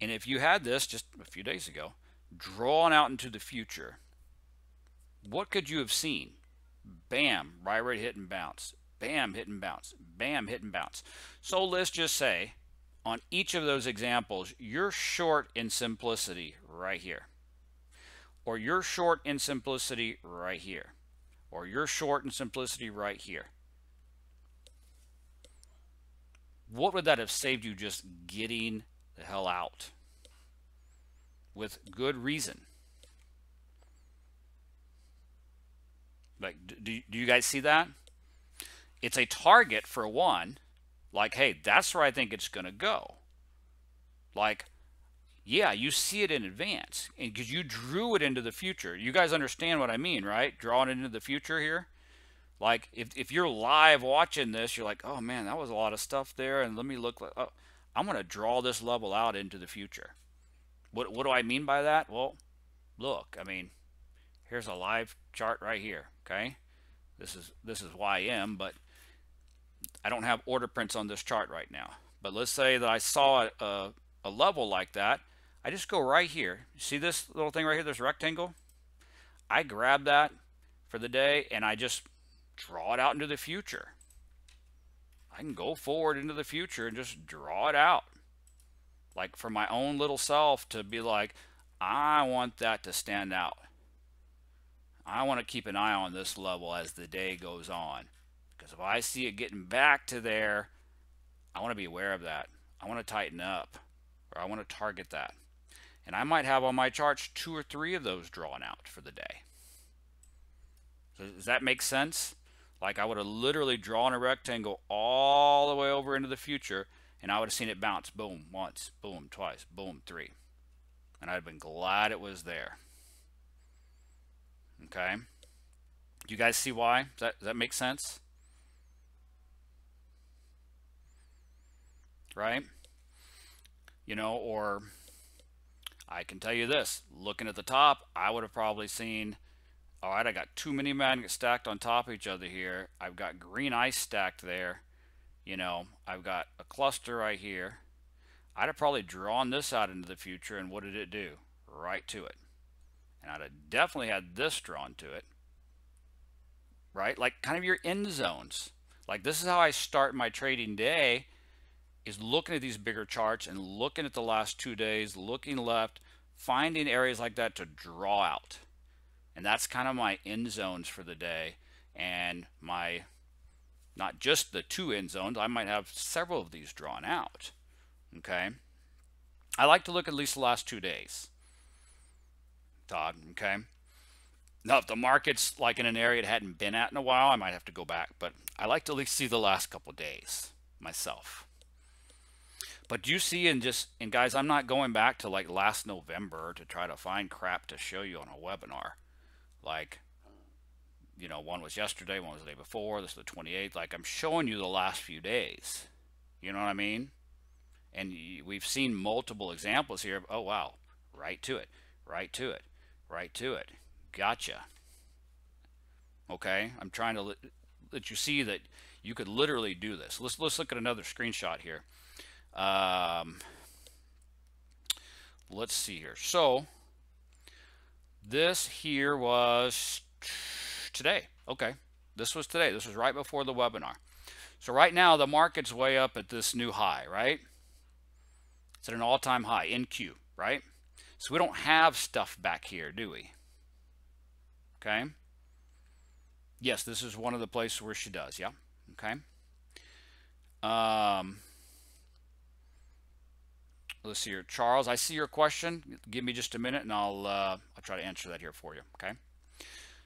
S1: And if you had this just a few days ago, drawn out into the future, what could you have seen? Bam, right rate hit and bounce. Bam, hit and bounce. Bam, hit and bounce. So let's just say on each of those examples, you're short in simplicity right here. Or you're short in simplicity right here. Or you're short in simplicity right here. What would that have saved you just getting the hell out? with good reason. Like, do, do you guys see that? It's a target for one. Like, hey, that's where I think it's going to go. Like, yeah, you see it in advance because you drew it into the future. You guys understand what I mean, right? Drawing it into the future here. Like, if, if you're live watching this, you're like, oh man, that was a lot of stuff there. And let me look like, oh, I'm going to draw this level out into the future. What, what do I mean by that? Well, look, I mean, here's a live chart right here, okay? This is this is YM, but I don't have order prints on this chart right now. But let's say that I saw a, a, level like that. I just go right here. See this little thing right here, this rectangle? I grab that for the day and I just draw it out into the future. I can go forward into the future and just draw it out like for my own little self to be like, I want that to stand out. I want to keep an eye on this level as the day goes on. Because if I see it getting back to there, I want to be aware of that. I want to tighten up or I want to target that. And I might have on my charts two or three of those drawn out for the day. So does that make sense? Like I would have literally drawn a rectangle all the way over into the future and I would have seen it bounce boom once, boom twice, boom three. And I'd have been glad it was there. Okay. You guys see why? Does that, does that make sense? Right? You know, or I can tell you this, looking at the top, I would have probably seen, all right, I got too many magnets stacked on top of each other here. I've got green ice stacked there. You know, I've got a cluster right here. I'd have probably drawn this out into the future, and what did it do? Right to it. And I'd have definitely had this drawn to it. Right? Like kind of your end zones. Like this is how I start my trading day is looking at these bigger charts and looking at the last two days, looking left, finding areas like that to draw out. And that's kind of my end zones for the day and my not just the two end zones, I might have several of these drawn out. Okay. I like to look at least the last two days. Todd, okay. Now, if the market's like in an area it hadn't been at in a while, I might have to go back, but I like to at least see the last couple days myself. But you see, and just, and guys, I'm not going back to like last November to try to find crap to show you on a webinar. Like, you know, one was yesterday, one was the day before, this is the 28th. Like, I'm showing you the last few days. You know what I mean? And we've seen multiple examples here of, oh, wow, right to it, right to it, right to it. Gotcha. Okay, I'm trying to let you see that you could literally do this. Let's, let's look at another screenshot here. Um, let's see here. So this here was today. Okay, this was today. This was right before the webinar. So right now the market's way up at this new high, right? It's at an all-time high, NQ, right? So we don't have stuff back here, do we? Okay. Yes, this is one of the places where she does, yeah. Okay. Um, Let's see here. Charles, I see your question. Give me just a minute and I'll, uh, I'll try to answer that here for you, okay?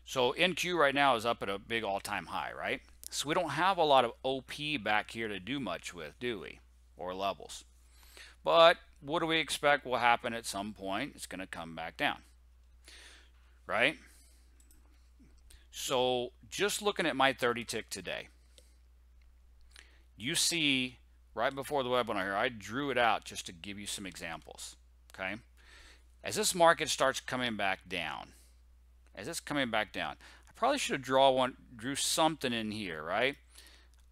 S1: So NQ right now is up at a big all-time high, right? So we don't have a lot of OP back here to do much with, do we? Or levels. But what do we expect will happen at some point? It's going to come back down, right? So just looking at my 30 tick today, you see right before the webinar here, I drew it out just to give you some examples. Okay. As this market starts coming back down, as it's coming back down, I probably should have draw one, drew something in here, right?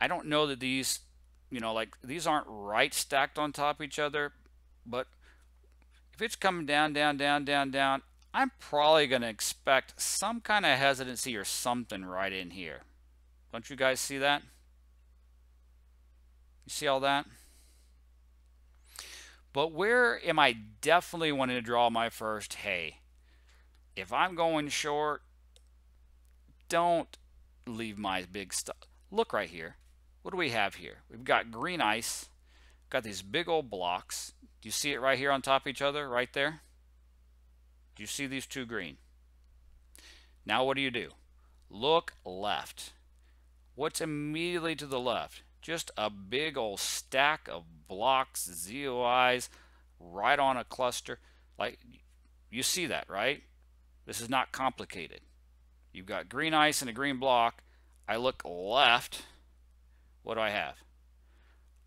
S1: I don't know that these, you know, like these aren't right stacked on top of each other, but if it's coming down, down, down, down, down, I'm probably going to expect some kind of hesitancy or something right in here. Don't you guys see that? You see all that? But where am I definitely wanting to draw my first hay? If I'm going short, don't leave my big stuff. Look right here. What do we have here? We've got green ice, got these big old blocks. Do you see it right here on top of each other, right there? Do you see these two green? Now what do you do? Look left. What's immediately to the left? just a big old stack of blocks, ZOIs, right on a cluster. Like, you see that, right? This is not complicated. You've got green ice and a green block. I look left. What do I have?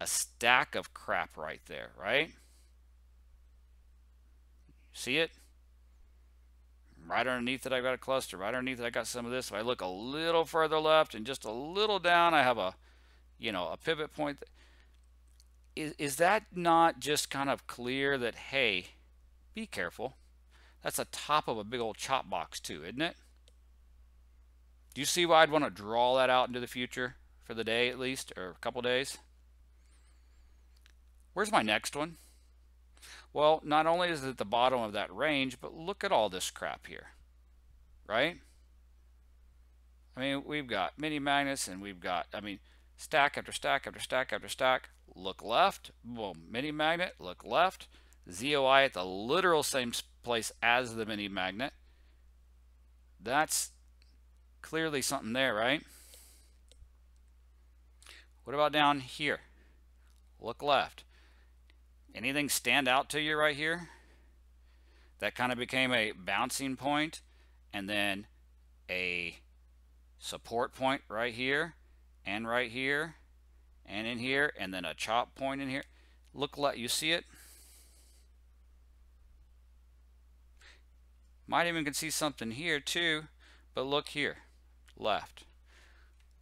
S1: A stack of crap right there, right? See it? Right underneath it, I've got a cluster. Right underneath it, I got some of this. If I look a little further left and just a little down, I have a you know, a pivot point. Is, is that not just kind of clear that, hey, be careful. That's the top of a big old chop box too, isn't it? Do you see why I'd want to draw that out into the future for the day at least, or a couple days? Where's my next one? Well, not only is it at the bottom of that range, but look at all this crap here, right? I mean, we've got mini magnets and we've got, I mean, stack after stack after stack after stack. Look left, boom, mini magnet, look left. ZOI at the literal same place as the mini magnet. That's clearly something there, right? What about down here? Look left. Anything stand out to you right here? That kind of became a bouncing point and then a support point right here and right here and in here and then a chop point in here. Look like you see it? Might even can see something here too, but look here, left.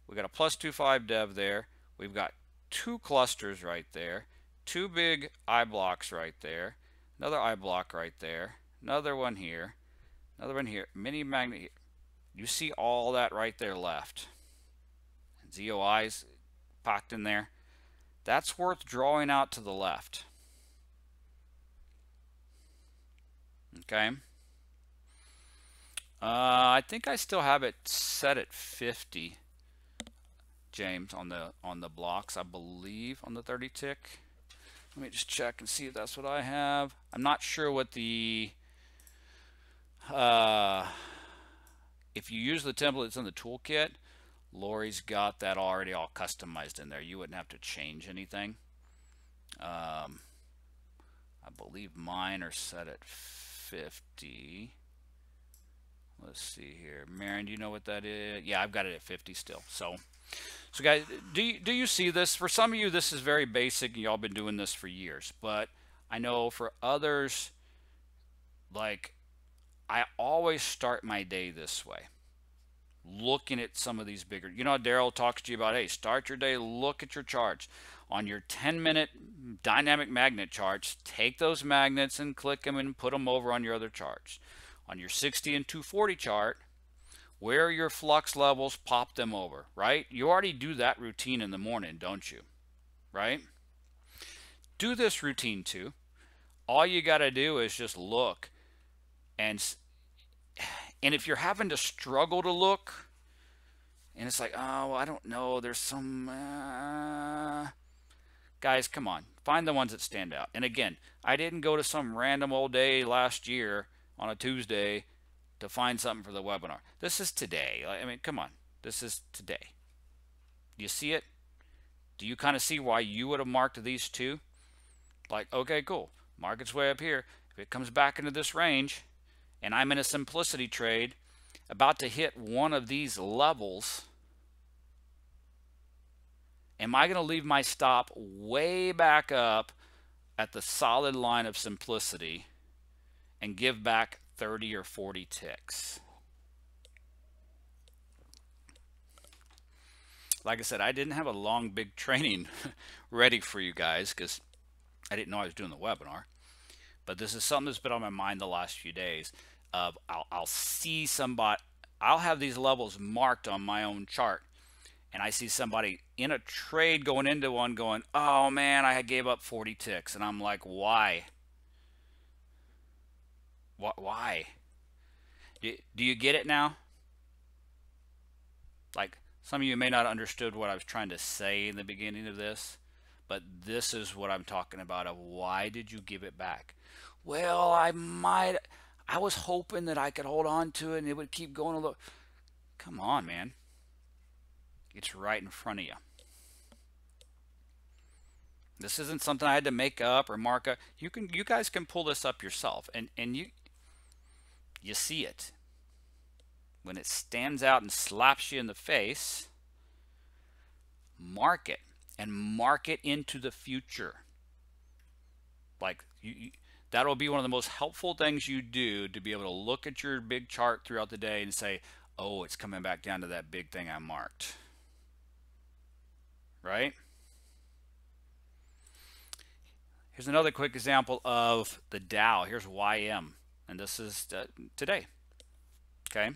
S1: We got a plus two five dev there. We've got two clusters right there, two big eye blocks right there, another eye block right there, another one here, another one here, mini magnet here. You see all that right there left. ZOI's packed in there. That's worth drawing out to the left. Okay. Uh, I think I still have it set at 50, James, on the on the blocks. I believe on the 30 tick. Let me just check and see if that's what I have. I'm not sure what the uh, if you use the template that's in the toolkit, Lori's got that already all customized in there. You wouldn't have to change anything. Um, I believe mine are set at 50. Let's see here. Marion, do you know what that is? Yeah, I've got it at 50 still. So, so guys, do you, do you see this? For some of you, this is very basic. Y'all been doing this for years. But I know for others, like, I always start my day this way. Looking at some of these bigger, you know, Darrell talks to you about, hey, start your day, look at your charts. On your 10 minute dynamic magnet charts, take those magnets and click them and put them over on your other charts on your 60 and 240 chart, where your flux levels, pop them over, right? You already do that routine in the morning, don't you? Right? Do this routine too. All you got to do is just look and and if you're having to struggle to look and it's like, "Oh, well, I don't know, there's some uh... guys, come on. Find the ones that stand out." And again, I didn't go to some random old day last year on a Tuesday to find something for the webinar. This is today. I mean, come on. This is today. Do you see it? Do you kind of see why you would have marked these two? Like, okay, cool. Market's way up here. If it comes back into this range and I'm in a simplicity trade about to hit one of these levels, am I going to leave my stop way back up at the solid line of simplicity and give back 30 or 40 ticks. Like I said, I didn't have a long, big training ready for you guys because I didn't know I was doing the webinar. But this is something that's been on my mind the last few days. Of I'll, I'll see somebody, I'll have these levels marked on my own chart, and I see somebody in a trade going into one going, "Oh man, I gave up 40 ticks," and I'm like, "Why?" Why? Do, you get it now? Like some of you may not understood what I was trying to say in the beginning of this, but this is what I'm talking about of why did you give it back? Well, I might I was hoping that I could hold on to it and it would keep going a little. Come on, man. It's right in front of you. This isn't something I had to make up or mark up. You can you guys can pull this up yourself and and you you see it. When it stands out and slaps you in the face, mark it and mark it into the future. Like you, you, that'll be one of the most helpful things you do to be able to look at your big chart throughout the day and say, "Oh, it's coming back down to that big thing I marked." Right? Here's another quick example of the Dow. Here's YM and this is uh, today. Okay.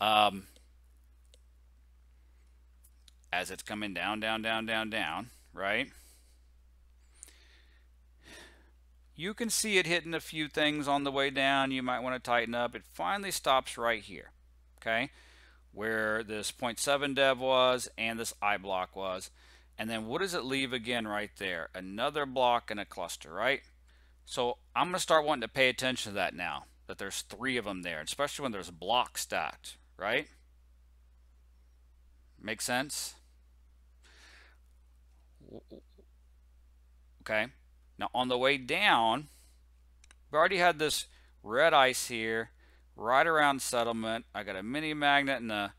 S1: Um, as it's coming down, down, down, down, down, right? You can see it hitting a few things on the way down. You might want to tighten up. It finally stops right here. Okay. where this 0.7 dev was and this I block was. And then what does it leave again right there? Another block and a cluster, right? So I'm going to start wanting to pay attention to that now, that there's three of them there, especially when there's blocks stacked, right? Make sense? Okay. Now on the way down, we already had this red ice here right around settlement. I got a mini magnet and a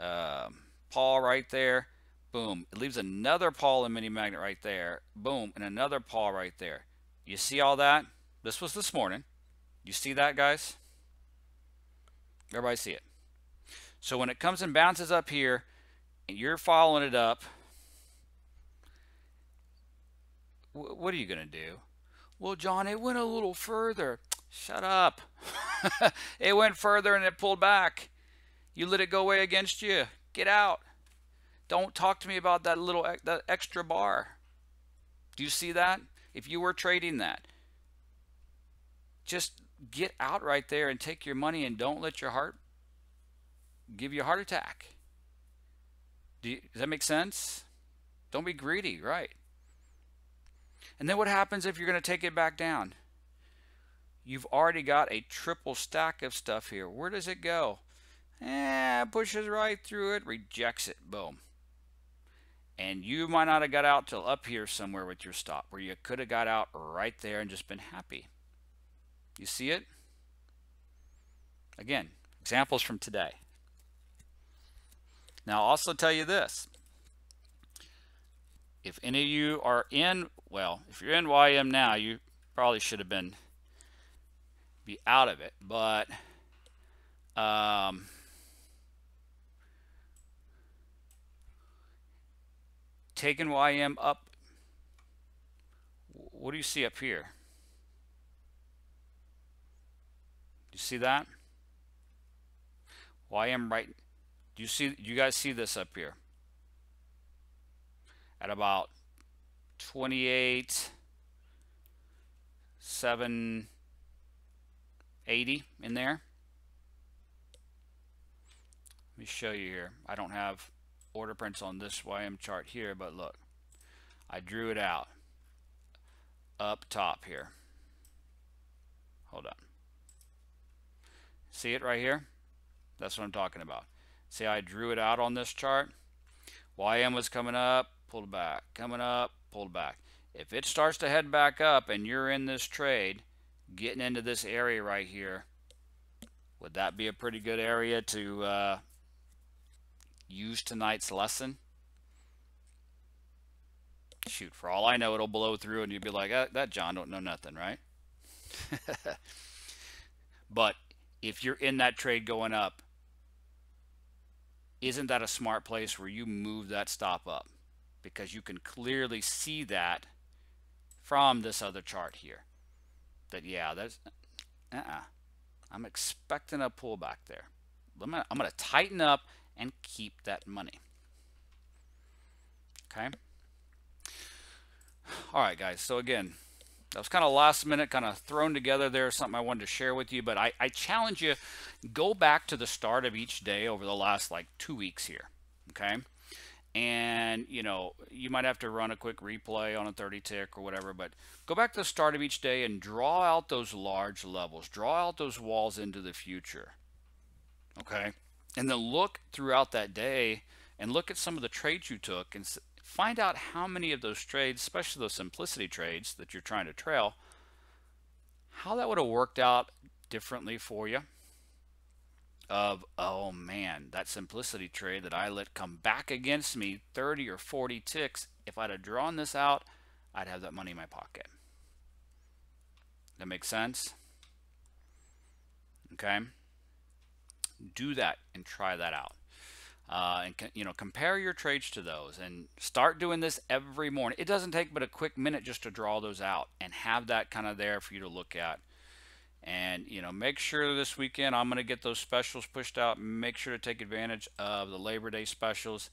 S1: uh, paw right there. Boom. It leaves another paw and mini magnet right there. Boom. And another paw right there. You see all that? This was this morning. You see that, guys? Everybody see it. So when it comes and bounces up here, and you're following it up, what are you going to do? Well, John, it went a little further. Shut up. it went further and it pulled back. You let it go away against you. Get out. Don't talk to me about that little that extra bar. Do you see that? If you were trading that, just get out right there and take your money and don't let your heart give you a heart attack. Do you, does that make sense? Don't be greedy, right? And then what happens if you're going to take it back down? You've already got a triple stack of stuff here. Where does it go? Eh, pushes right through it, rejects it, boom. And you might not have got out till up here somewhere with your stop, where you could have got out right there and just been happy. You see it? Again, examples from today. Now, I'll also tell you this. If any of you are in, well, if you're in YM now, you probably should have been be out of it. But um, taking YM up, what do you see up here? You see that? YM right. Do you see? You guys see this up here? At about 28, 7, 80 in there. Let me show you here. I don't have order prints on this YM chart here, but look, I drew it out up top here. Hold on. See it right here? That's what I'm talking about. See I drew it out on this chart? YM was coming up, pulled back, coming up, pulled back. If it starts to head back up and you're in this trade, getting into this area right here, would that be a pretty good area to uh, use tonight's lesson? Shoot, for all I know, it'll blow through and you'd be like, ah, that John don't know nothing, right? but if you're in that trade going up, isn't that a smart place where you move that stop up? Because you can clearly see that from this other chart here that yeah, that's uh-uh. I'm expecting a pullback there. I'm gonna tighten up and keep that money. Okay. All right, guys. So again, that was kind of last minute, kind of thrown together there, something I wanted to share with you. But I, I challenge you, go back to the start of each day over the last like two weeks here. Okay and you know you might have to run a quick replay on a 30 tick or whatever but go back to the start of each day and draw out those large levels draw out those walls into the future okay and then look throughout that day and look at some of the trades you took and find out how many of those trades especially those simplicity trades that you're trying to trail how that would have worked out differently for you of, oh man, that simplicity trade that I let come back against me 30 or 40 ticks, if I'd have drawn this out, I'd have that money in my pocket. That makes sense? Okay? Do that and try that out. Uh, and you know compare your trades to those and start doing this every morning. It doesn't take but a quick minute just to draw those out and have that kind of there for you to look at. And you know make sure this weekend I'm going to get those specials pushed out. Make sure to take advantage of the Labor Day specials.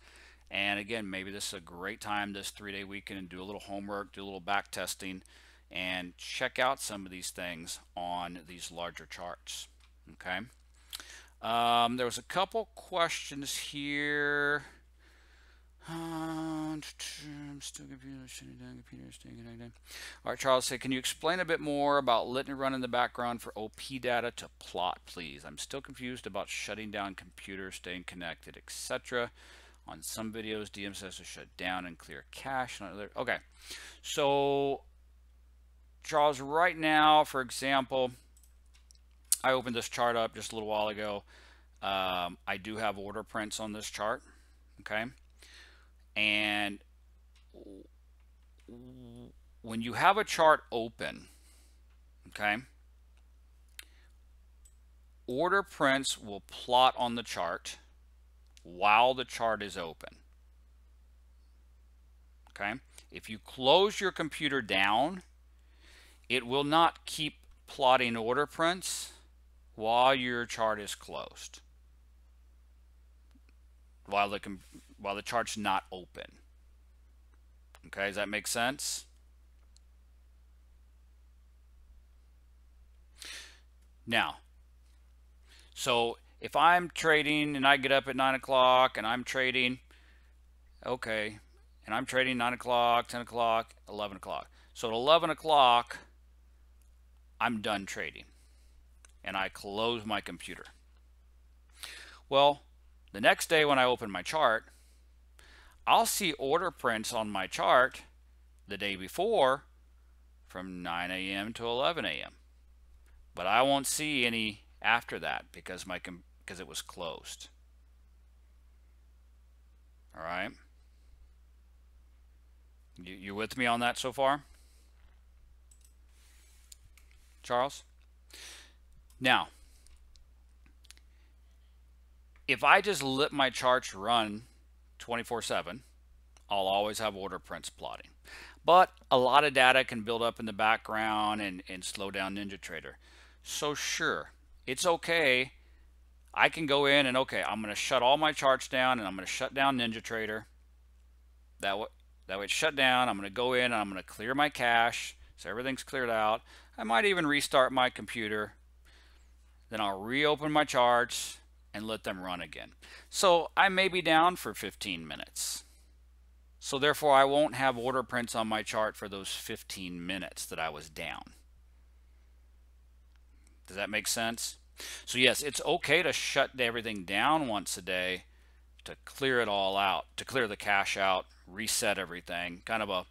S1: And again maybe this is a great time this three-day weekend and do a little homework do a little back testing and check out some of these things on these larger charts okay Um, there was a couple questions here. Uh, I'm still confused. Shutting down computer, connected. All right, Charles said, can you explain a bit more about letting it run in the background for OP data to plot, please? I'm still confused about shutting down computer, staying connected, etc. On some videos, DM says to shut down and clear cache. Okay, so Charles, right now, for example, I opened this chart up just a little while ago. Um, I do have order prints on this chart, okay? And when you have a chart open, okay, order prints will plot on the chart while the chart is open. Okay, if you close your computer down, it will not keep plotting order prints while your chart is closed while the while the chart's not open. Okay, does that make sense? Now, so if I'm trading and I get up at 9 o'clock and I'm trading, okay, and I'm trading 9 o'clock, 10 o'clock, 11 o'clock. So at 11 o'clock, I'm done trading and I close my computer. Well, the next day when I open my chart, I'll see order prints on my chart the day before from 9 a.m. to 11 a.m. But I won't see any after that because my because it was closed. All right. You, you with me on that so far? Charles? Now, if I just let my charts run 24-7, I'll always have order prints plotting. But a lot of data can build up in the background and, and slow down NinjaTrader. So sure, it's okay. I can go in and okay, I'm going to shut all my charts down and I'm going to shut down NinjaTrader. That way, that way it's shut down. I'm going to go in and I'm going to clear my cache so everything's cleared out. I might even restart my computer. Then I'll reopen my charts and let them run again. So I may be down for 15 minutes. So therefore I won't have order prints on my chart for those 15 minutes that I was down. Does that make sense? So yes, it's okay to shut everything down once a day to clear it all out, to clear the cache out, reset everything. Kind of a,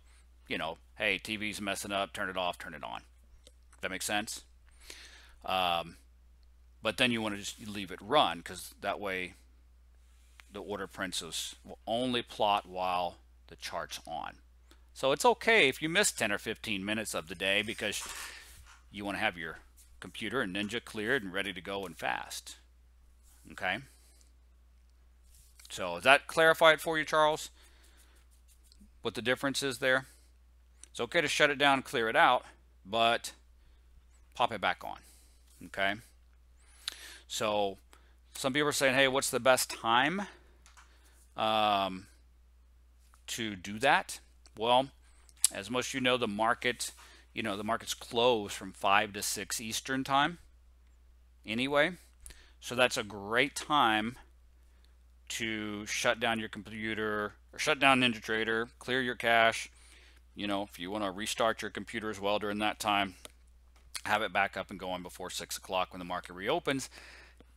S1: you know, hey, TV's messing up, turn it off, turn it on. That makes sense? Um, but then you want to just leave it run because that way the order prints will only plot while the chart's on. So it's okay if you miss 10 or 15 minutes of the day because you want to have your computer and Ninja cleared and ready to go and fast. Okay. So is that clarified for you, Charles? What the difference is there? It's okay to shut it down, clear it out, but pop it back on. Okay. So some people are saying, hey, what's the best time um, to do that? Well, as most of you know, the market, you know, the market's closed from 5 to 6 Eastern time anyway. So that's a great time to shut down your computer or shut down NinjaTrader, clear your cache. You know, if you want to restart your computer as well during that time, have it back up and going before 6 o'clock when the market reopens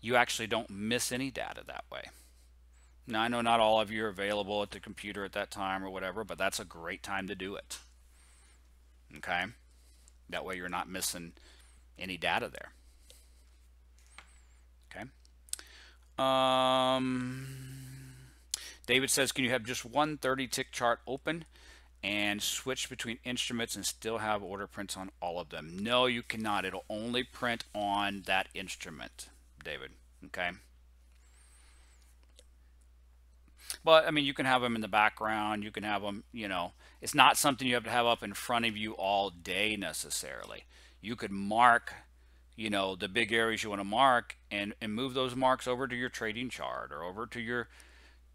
S1: you actually don't miss any data that way. Now, I know not all of you are available at the computer at that time or whatever, but that's a great time to do it. Okay? That way you're not missing any data there. Okay? Um, David says, can you have just one 30 tick chart open and switch between instruments and still have order prints on all of them? No, you cannot. It'll only print on that instrument. David. Okay. But I mean, you can have them in the background. You can have them, you know, it's not something you have to have up in front of you all day necessarily. You could mark, you know, the big areas you want to mark and, and move those marks over to your trading chart or over to your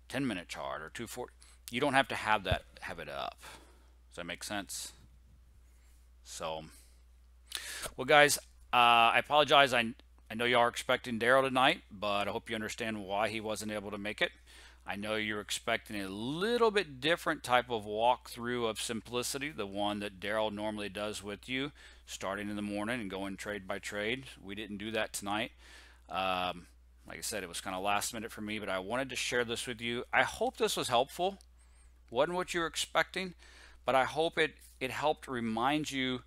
S1: 10 minute chart or 240. You don't have to have that, have it up. Does that make sense? So, well, guys, uh, I apologize. I I know you are expecting Darrell tonight, but I hope you understand why he wasn't able to make it. I know you're expecting a little bit different type of walkthrough of simplicity, the one that Darrell normally does with you, starting in the morning and going trade by trade. We didn't do that tonight. Um, like I said, it was kind of last minute for me, but I wanted to share this with you. I hope this was helpful. Wasn't what you were expecting, but I hope it, it helped remind you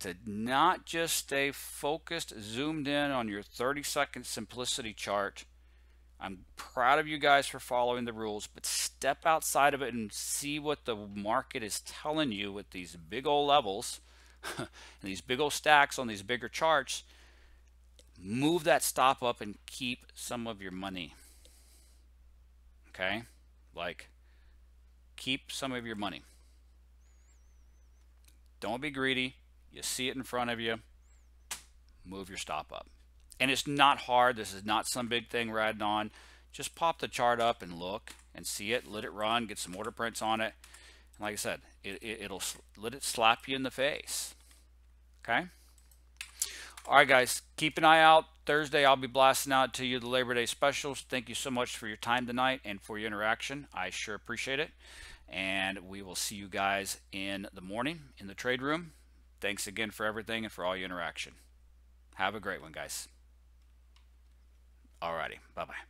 S1: to not just stay focused, zoomed in on your 30 second simplicity chart. I'm proud of you guys for following the rules, but step outside of it and see what the market is telling you with these big old levels and these big old stacks on these bigger charts. Move that stop up and keep some of your money. Okay? Like, keep some of your money. Don't be greedy. You see it in front of you, move your stop up. And it's not hard. This is not some big thing riding on. Just pop the chart up and look and see it. Let it run. Get some order prints on it. And like I said, it, it, will let it slap you in the face. Okay. All right, guys. Keep an eye out. Thursday, I'll be blasting out to you the Labor Day specials. Thank you so much for your time tonight and for your interaction. I sure appreciate it. And we will see you guys in the morning in the trade room. Thanks again for everything and for all your interaction. Have a great one, guys. Alrighty. Bye-bye.